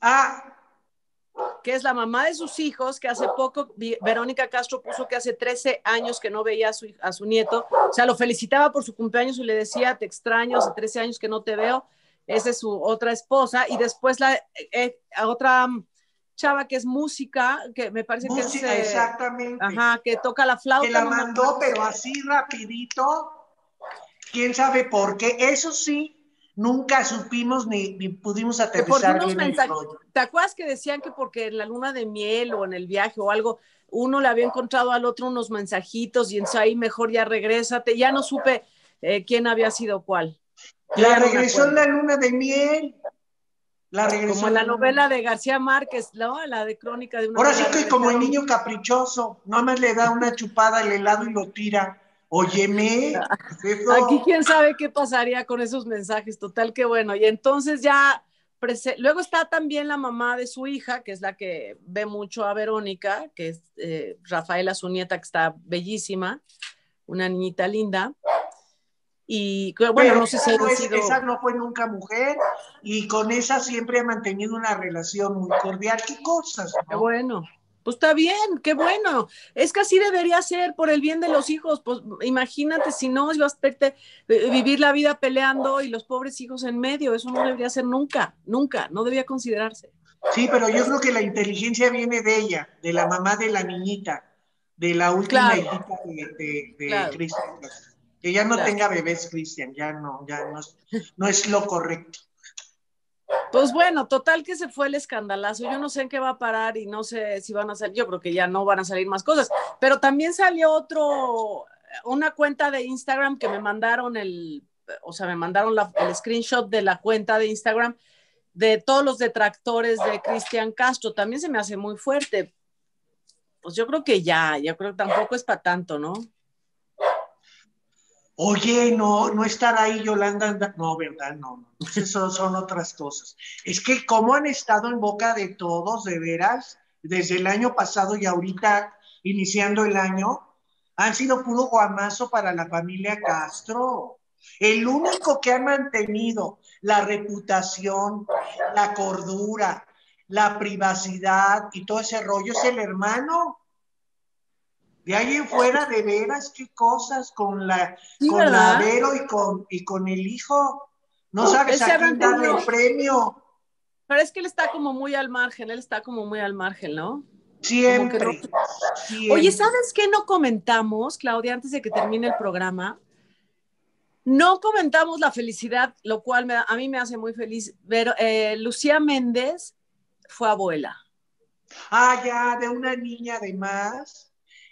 Ah. Que es la mamá de sus hijos, que hace poco Verónica Castro puso que hace 13 años que no veía a su, a su nieto. O sea, lo felicitaba por su cumpleaños y le decía, te extraño, hace 13 años que no te veo. Esa es su otra esposa. Y después la eh, otra chava que es música, que me parece que es... Eh, exactamente. Ajá, que toca la flauta. Que la mandó, pero así rapidito. ¿Quién sabe por qué? Eso sí, nunca supimos ni, pudimos aterrizar bien el ¿Te acuerdas que decían que porque en la luna de miel o en el viaje o algo, uno le había encontrado al otro unos mensajitos y entonces ahí mejor ya regrésate? Ya no supe eh, quién había sido cuál. La regresó en la luna de miel. Como la novela de García Márquez, ¿no? La de Crónica de una. Ahora sí que como el niño caprichoso, no me le da una chupada al helado y lo tira. Óyeme. Aquí quién sabe qué pasaría con esos mensajes, total que bueno. Y entonces ya, luego está también la mamá de su hija, que es la que ve mucho a Verónica, que es eh, Rafaela, su nieta, que está bellísima, una niñita linda. Y bueno, no sé si esa no fue nunca mujer y con esa siempre ha mantenido una relación muy cordial. ¿Qué cosas? Qué bueno. Pues está bien, qué bueno. Es que así debería ser por el bien de los hijos. Pues imagínate si no ibas a eh, vivir la vida peleando y los pobres hijos en medio. Eso no debería ser nunca, nunca, no debía considerarse. Sí, pero yo creo que la inteligencia viene de ella, de la mamá de la niñita, de la última hijita de, de, Cristian. Que ya no tenga bebés, Cristian, ya no, ya no, no es lo correcto. Pues bueno, total que se fue el escandalazo. Yo no sé en qué va a parar y no sé si van a salir, yo creo que ya no van a salir más cosas, pero también salió otro, una cuenta de Instagram que me mandaron el, o sea, me mandaron el screenshot de la cuenta de Instagram de todos los detractores de Cristian Castro. También se me hace muy fuerte. Pues yo creo que ya, yo creo que tampoco es para tanto, ¿no? Oye, no, no estar ahí Yolanda, no, ¿verdad? No, no, pues eso son otras cosas. Es que cómo han estado en boca de todos, de veras, desde el año pasado y ahorita iniciando el año, han sido puro guamazo para la familia Castro. El único que ha mantenido la reputación, la cordura, la privacidad y todo ese rollo es el hermano. De ahí en fuera, de veras, qué cosas con la, con la Vero y con, y con el hijo. No sabes a quién darle el premio. Pero es que él está como muy al margen, él está como muy al margen, ¿no? Siempre, Oye, ¿sabes qué no comentamos, Claudia, antes de que termine el programa? No comentamos la felicidad, lo cual a mí me hace muy feliz. Pero eh, Lucía Méndez fue abuela. Ah, ya, de una niña además.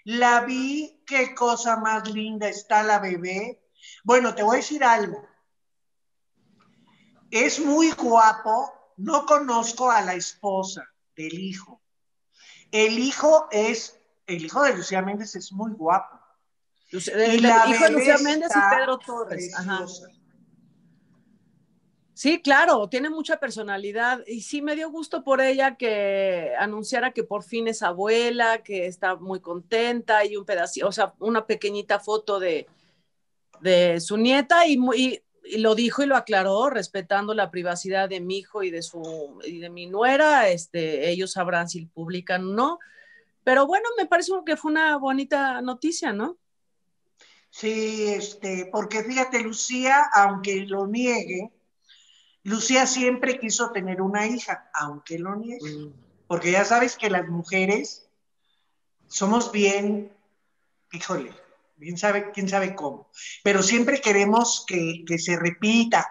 La vi, qué cosa más linda está la bebé. Bueno, te voy a decir algo. Es muy guapo. No conozco a la esposa del hijo. El hijo es, el hijo de Lucía Méndez es muy guapo. el, hijo de Lucía Méndez y Pedro Torres. Sí, claro, tiene mucha personalidad y sí me dio gusto por ella que anunciara que por fin es abuela, que está muy contenta y un pedacito, o sea, una pequeñita foto de, de su nieta y, muy, y lo dijo y lo aclaró, respetando la privacidad de mi hijo y de su y de mi nuera, este, ellos sabrán si publican o no. Pero bueno, me parece que fue una bonita noticia, ¿no? Sí, este, porque fíjate, Lucía, aunque lo niegue, Lucía siempre quiso tener una hija, aunque lo niegue. Mm. Porque ya sabes que las mujeres somos bien, híjole, quién sabe, quién sabe cómo. Pero siempre queremos que, se repita,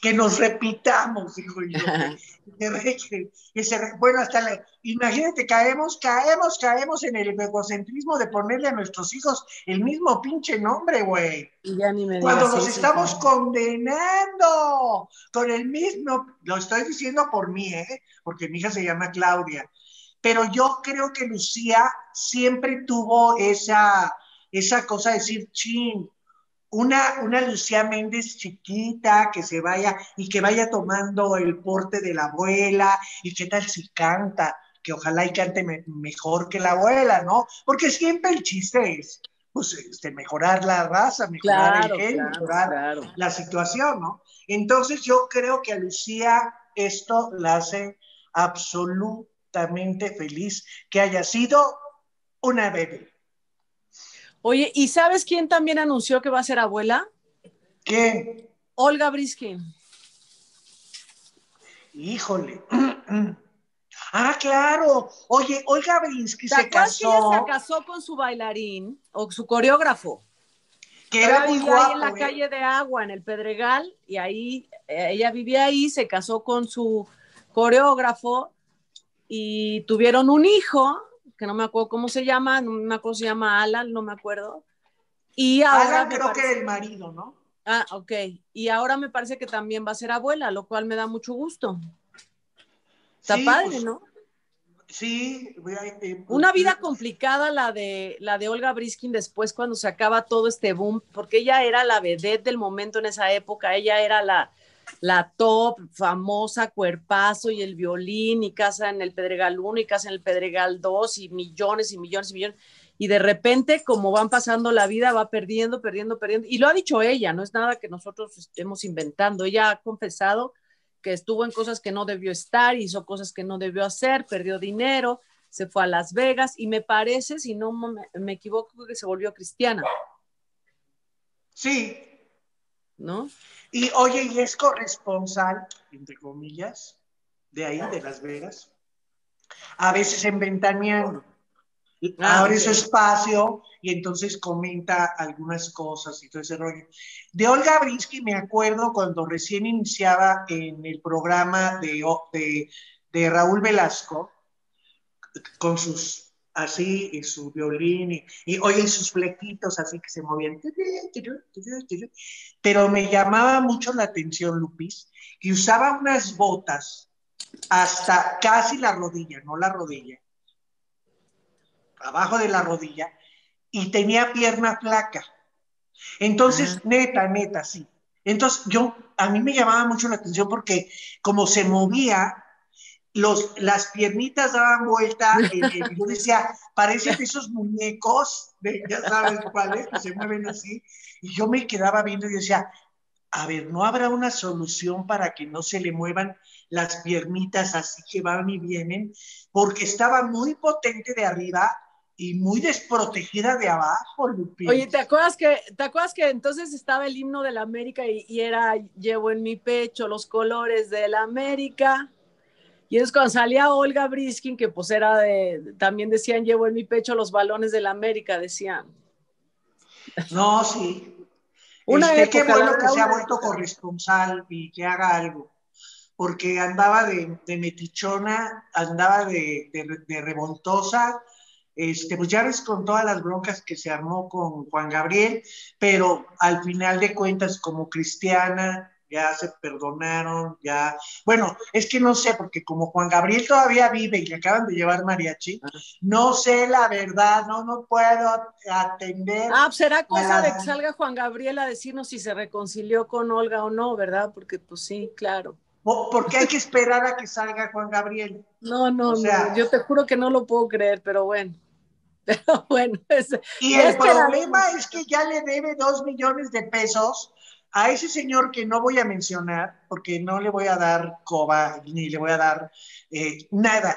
que, nos repitamos, dijo yo. bueno, hasta la, imagínate, caemos, caemos, caemos en el egocentrismo de ponerle a nuestros hijos el mismo pinche nombre, güey. Cuando nos estamos condenando con el mismo, lo estoy diciendo por mí, ¿eh? porque mi hija se llama Claudia, pero yo creo que Lucía siempre tuvo esa esa cosa de decir, chin, una, una Lucía Méndez chiquita que se vaya y que vaya tomando el porte de la abuela y qué tal si canta, que ojalá y cante mejor que la abuela, ¿no? Porque siempre el chiste es, pues, este, mejorar la raza, mejorar el gen, mejorar la situación, ¿no? Entonces yo creo que a Lucía esto la hace absolutamente feliz que haya sido una bebé. Oye, ¿y sabes quién también anunció que va a ser abuela? ¿Quién? Olga Briskin. Híjole. Ah, claro. Oye, Olga Briskin se casó. Que ella se casó con su bailarín o su coreógrafo. Que era muy guapo. Ahí en la ¿eh? calle de Agua, en el Pedregal, y ahí eh, ella vivía ahí, se casó con su coreógrafo y tuvieron un hijo que no me acuerdo cómo se llama, no me acuerdo se llama Alan, no me acuerdo. Y ahora Alan creo que el marido, ¿no? Ah, ok. Y ahora me parece que también va a ser abuela, lo cual me da mucho gusto. Está padre, pues, ¿no? Sí, eh, una vida complicada la de la de Olga Briskin después cuando se acaba todo este boom, porque ella era la vedette del momento en esa época, ella era la, la top, famosa, cuerpazo y el violín y casa en el Pedregal 1 y casa en el Pedregal 2 y millones y millones y millones. Y de repente, como van pasando la vida, va perdiendo, perdiendo, perdiendo. Y lo ha dicho ella, no es nada que nosotros estemos inventando. Ella ha confesado que estuvo en cosas que no debió estar, hizo cosas que no debió hacer, perdió dinero, se fue a Las Vegas y me parece, si no me, me equivoco, que se volvió cristiana. Sí. ¿No? Y oye, y es corresponsal, entre comillas, de ahí, de Las Vegas, a veces en Ventaneando. Ah, abre su espacio y entonces comenta algunas cosas y todo ese rollo. De Olga Brinsky me acuerdo cuando recién iniciaba en el programa de, de, de Raúl Velasco, con sus así, y su violín, y, y oye, sus flequitos así que se movían. Pero me llamaba mucho la atención, Lupis, que usaba unas botas hasta casi la rodilla, no la rodilla, abajo de la rodilla, y tenía pierna flaca. Entonces, neta, neta, sí. Entonces, yo, a mí me llamaba mucho la atención porque como se movía, los, las piernitas daban vuelta, y yo decía, parecen esos muñecos, de, ya sabes cuáles, que se mueven así, y yo me quedaba viendo y decía, a ver, ¿no habrá una solución para que no se le muevan las piernitas así que van y vienen? Porque estaba muy potente de arriba y muy desprotegida de abajo, Lupita. Oye, ¿te acuerdas que, te acuerdas que entonces estaba el himno de la América y, y era llevo en mi pecho los colores de la América? Y es cuando salía Olga Briskin, que pues era de, también decían, llevo en mi pecho los balones de la América, decían. No, sí. Una este, qué bueno que se ha vuelto corresponsal y que haga algo, porque andaba de, metichona, andaba de, de, revoltosa, este, pues ya ves con todas las broncas que se armó con Juan Gabriel, pero al final de cuentas como cristiana, ya se perdonaron, ya. Bueno, es que no sé, porque como Juan Gabriel todavía vive y le acaban de llevar mariachi, no sé la verdad, no, no puedo atender. Ah, pues será cosa de que salga Juan Gabriel a decirnos si se reconcilió con Olga o no, ¿verdad? Porque pues sí, claro. Porque hay que esperar a que salga Juan Gabriel. No, no, no, yo te juro que no lo puedo creer, pero bueno. Pero bueno, y el problema es que ya le debe dos millones de pesos a ese señor que no voy a mencionar, porque no le voy a dar coba ni le voy a dar eh, nada.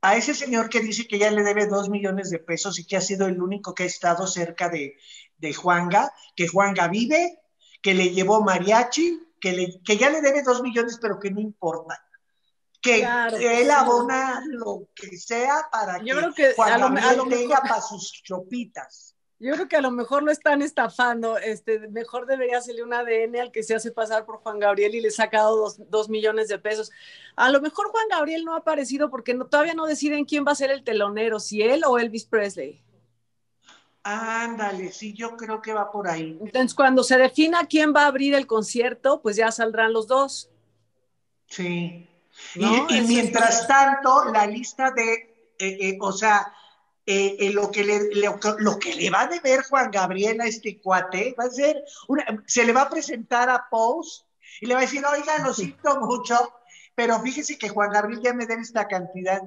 A ese señor que dice que ya le debe dos millones de pesos y que ha sido el único que ha estado cerca de, de Juanga, que Juanga vive, que le llevó mariachi, que, le, que ya le debe dos millones, pero que no importa que, él abona lo que sea para que, cuando tenga para sus chopitas. Yo creo que a lo mejor lo están estafando, este, mejor debería hacerle un ADN al que se hace pasar por Juan Gabriel y le ha sacado dos, millones de pesos. A lo mejor Juan Gabriel no ha aparecido porque no, todavía no deciden quién va a ser el telonero, si él o Elvis Presley. Ándale, sí, yo creo que va por ahí. Entonces, cuando se defina quién va a abrir el concierto, pues ya saldrán los dos. Sí. Y, mientras tanto, la lista de, eh, eh, o sea, eh, lo, que le, lo, que le va a deber Juan Gabriel a este cuate va a ser, una, se le va a presentar a Post y le va a decir, oiga, lo siento mucho, pero fíjese que Juan Gabriel ya me debe esta cantidad.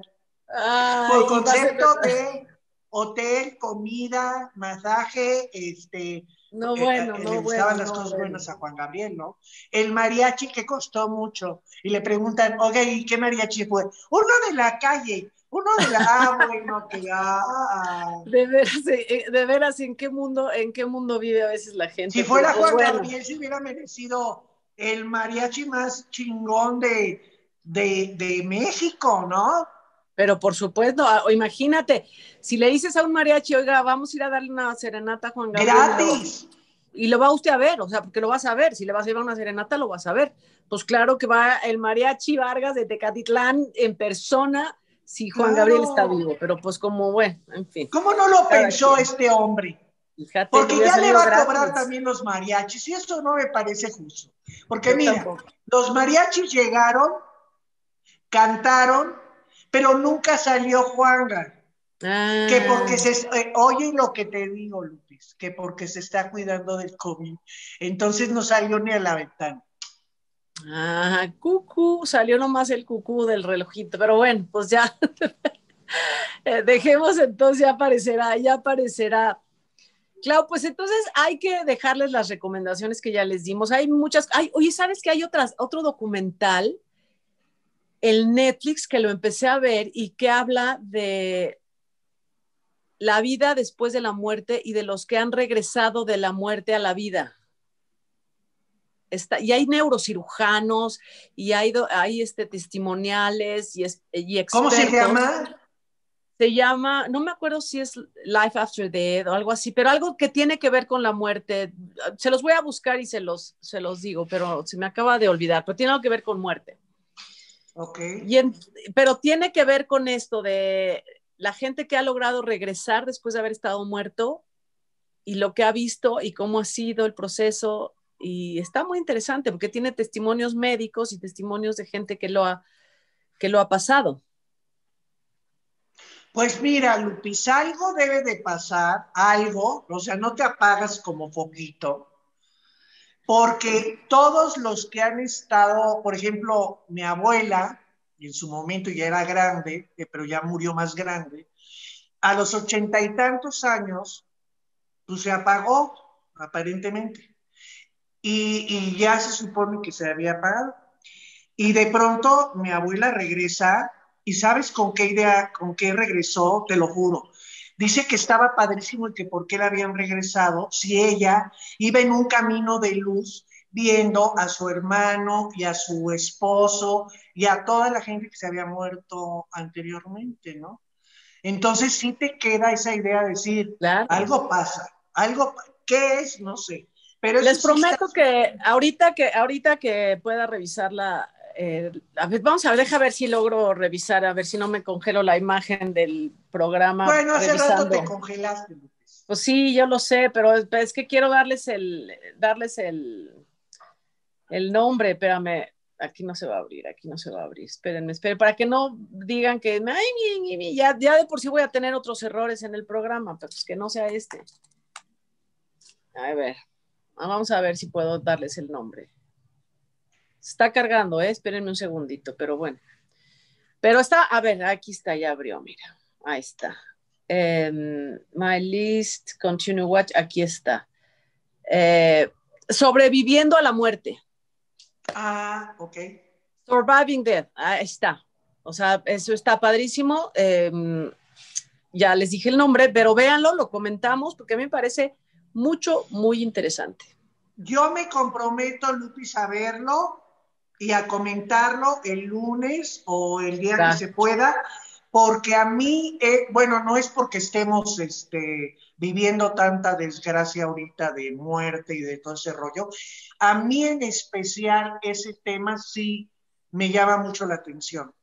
por concepto de hotel, comida, masaje, este, no, eh, bueno, eh, no, le gustaban las cosas buenas a Juan Gabriel, ¿no? El mariachi que costó mucho. Y le preguntan, oye, ¿y qué mariachi fue? Uno de la calle, uno de la. Ah, bueno, que ah. De veras, eh, de veras, ¿en qué mundo, en qué mundo vive a veces la gente? Si fuera pues, Juan Gabriel, se hubiera merecido el mariachi más chingón de, de, de México, ¿no? Pero por supuesto, ah, imagínate, si le dices a un mariachi, oiga, vamos a ir a darle una serenata a Juan Gabriel. ¡Gratis! Y lo va usted a ver, o sea, porque lo vas a ver. Si le vas a llevar una serenata, lo vas a ver. Pues claro que va el mariachi Vargas de Tecatitlán en persona si Juan Gabriel está vivo. Pero pues como, bueno, en fin. ¿Cómo no lo pensó este hombre? porque ya le va a cobrar también los mariachis y eso no me parece justo. Porque mira, los mariachis llegaron, cantaron, pero nunca salió Juanga. Que porque se, eh, oye lo que te digo, Lupis, que porque se está cuidando del COVID, entonces no salió ni a la ventana. Ah, cucú, salió nomás el cucú del relojito, pero bueno, pues ya, eh, dejemos entonces, ya aparecerá, ya aparecerá. Claro, pues entonces hay que dejarles las recomendaciones que ya les dimos. Hay muchas, hay, oye, ¿sabes que hay otras, otro documental el Netflix que lo empecé a ver y que habla de la vida después de la muerte y de los que han regresado de la muerte a la vida. Está, y hay neurocirujanos y hay, hay este, testimoniales y, y expertos. ¿Cómo se llama? Se llama, no me acuerdo si es Life After Death o algo así, pero algo que tiene que ver con la muerte. Se los voy a buscar y se los, se los digo, pero se me acaba de olvidar, pero tiene algo que ver con muerte. Y pero tiene que ver con esto de la gente que ha logrado regresar después de haber estado muerto y lo que ha visto y cómo ha sido el proceso. Y está muy interesante porque tiene testimonios médicos y testimonios de gente que lo ha, que lo ha pasado. Pues mira, Lupis, algo debe de pasar, algo, o sea, no te apagas como foquito, porque todos los que han estado, por ejemplo, mi abuela, en su momento ya era grande, eh, pero ya murió más grande, a los ochenta y tantos años, pues se apagó, aparentemente, y, y ya se supone que se había apagado. Y de pronto mi abuela regresa, y ¿sabes con qué idea, con qué regresó? Te lo juro Dice que estaba padrísimo y que por qué la habían regresado si ella iba en un camino de luz viendo a su hermano y a su esposo y a toda la gente que se había muerto anteriormente, ¿no? Entonces sí te queda esa idea de decir, algo pasa, algo, ¿qué es? No sé. Pero Les prometo que ahorita que ahorita que pueda revisar la, eh, a ver, vamos a ver, deja ver si logro revisar, a ver si no me congelo la imagen del programa. Bueno, hace rato te congelaste, Pues sí, yo lo sé, pero es que quiero darles el, darles el, el nombre, espérame, aquí no se va a abrir, aquí no se va a abrir. Espérenme, esperen, para que no digan que ay, ya, ya de por sí voy a tener otros errores en el programa, pero pues que no sea este. A ver, vamos a ver si puedo darles el nombre. está cargando, ¿eh? espérenme un segundito, pero bueno. Pero está, a ver, aquí está, ya abrió, mira. Ahí está. Em, my list, continue watch, aquí está. Eh, sobreviviendo a la muerte. Ah, ok. Surviving Death, ahí está. O sea, eso está padrísimo. Em, ya les dije el nombre, pero véanlo, lo comentamos, porque a mí me parece mucho, muy interesante. Yo me comprometo, Lupis, a verlo y a comentarlo el lunes o el día que se pueda, porque a mí, eh, bueno, no es porque estemos este, viviendo tanta desgracia ahorita de muerte y de todo ese rollo, a mí en especial ese tema sí me llama mucho la atención.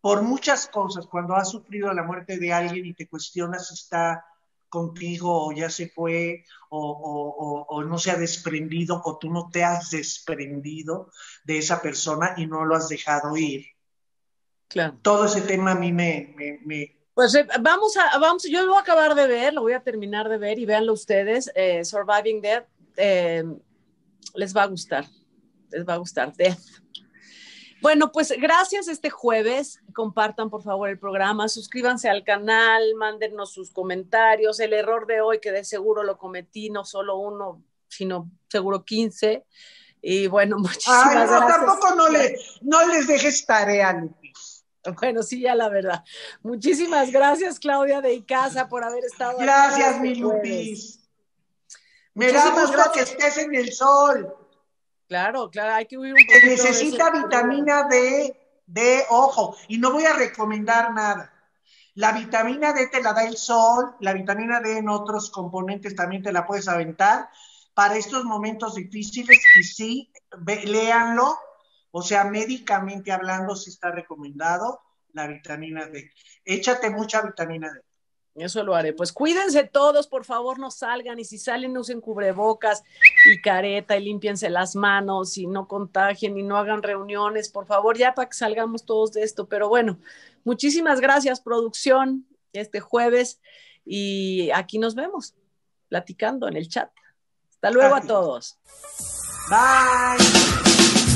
Por muchas cosas, cuando has sufrido la muerte de alguien y te cuestionas si está contigo o ya se fue o, o, no se ha desprendido o tú no te has desprendido de esa persona y no lo has dejado ir. Claro. Todo ese tema a mí me... pues eh, vamos a, vamos, yo lo voy a acabar de ver, lo voy a terminar de ver y véanlo ustedes, eh, Surviving Death, eh, les va a gustar, les va a gustar, Death. Bueno, pues gracias este jueves. Compartan por favor el programa, suscríbanse al canal, mándenos sus comentarios. El error de hoy, que de seguro lo cometí, no solo uno, sino seguro 15. Y bueno, muchísimas Ay, no, Tampoco no, le, no les dejes tarea, Lupis. Bueno, sí, ya la verdad. Muchísimas gracias, Claudia de Icaza, por haber estado Gracias, este mi Lupis. Me da gusto que estés en el sol. Claro, claro, hay que huir un poquito. necesita vitamina D, D, ojo, y no voy a recomendar nada. La vitamina D te la da el sol, la vitamina D en otros componentes también te la puedes aventar para estos momentos difíciles y sí, léanlo, o sea, médicamente hablando, sí está recomendado la vitamina D. Échate mucha vitamina D. Eso lo haré. Pues cuídense todos, por favor, no salgan y si salen usen cubrebocas y careta y límpiense las manos y no contagien y no hagan reuniones, por favor, ya para que salgamos todos de esto. Pero bueno, muchísimas gracias, producción, este jueves y aquí nos vemos platicando en el chat. Hasta luego a todos. Bye.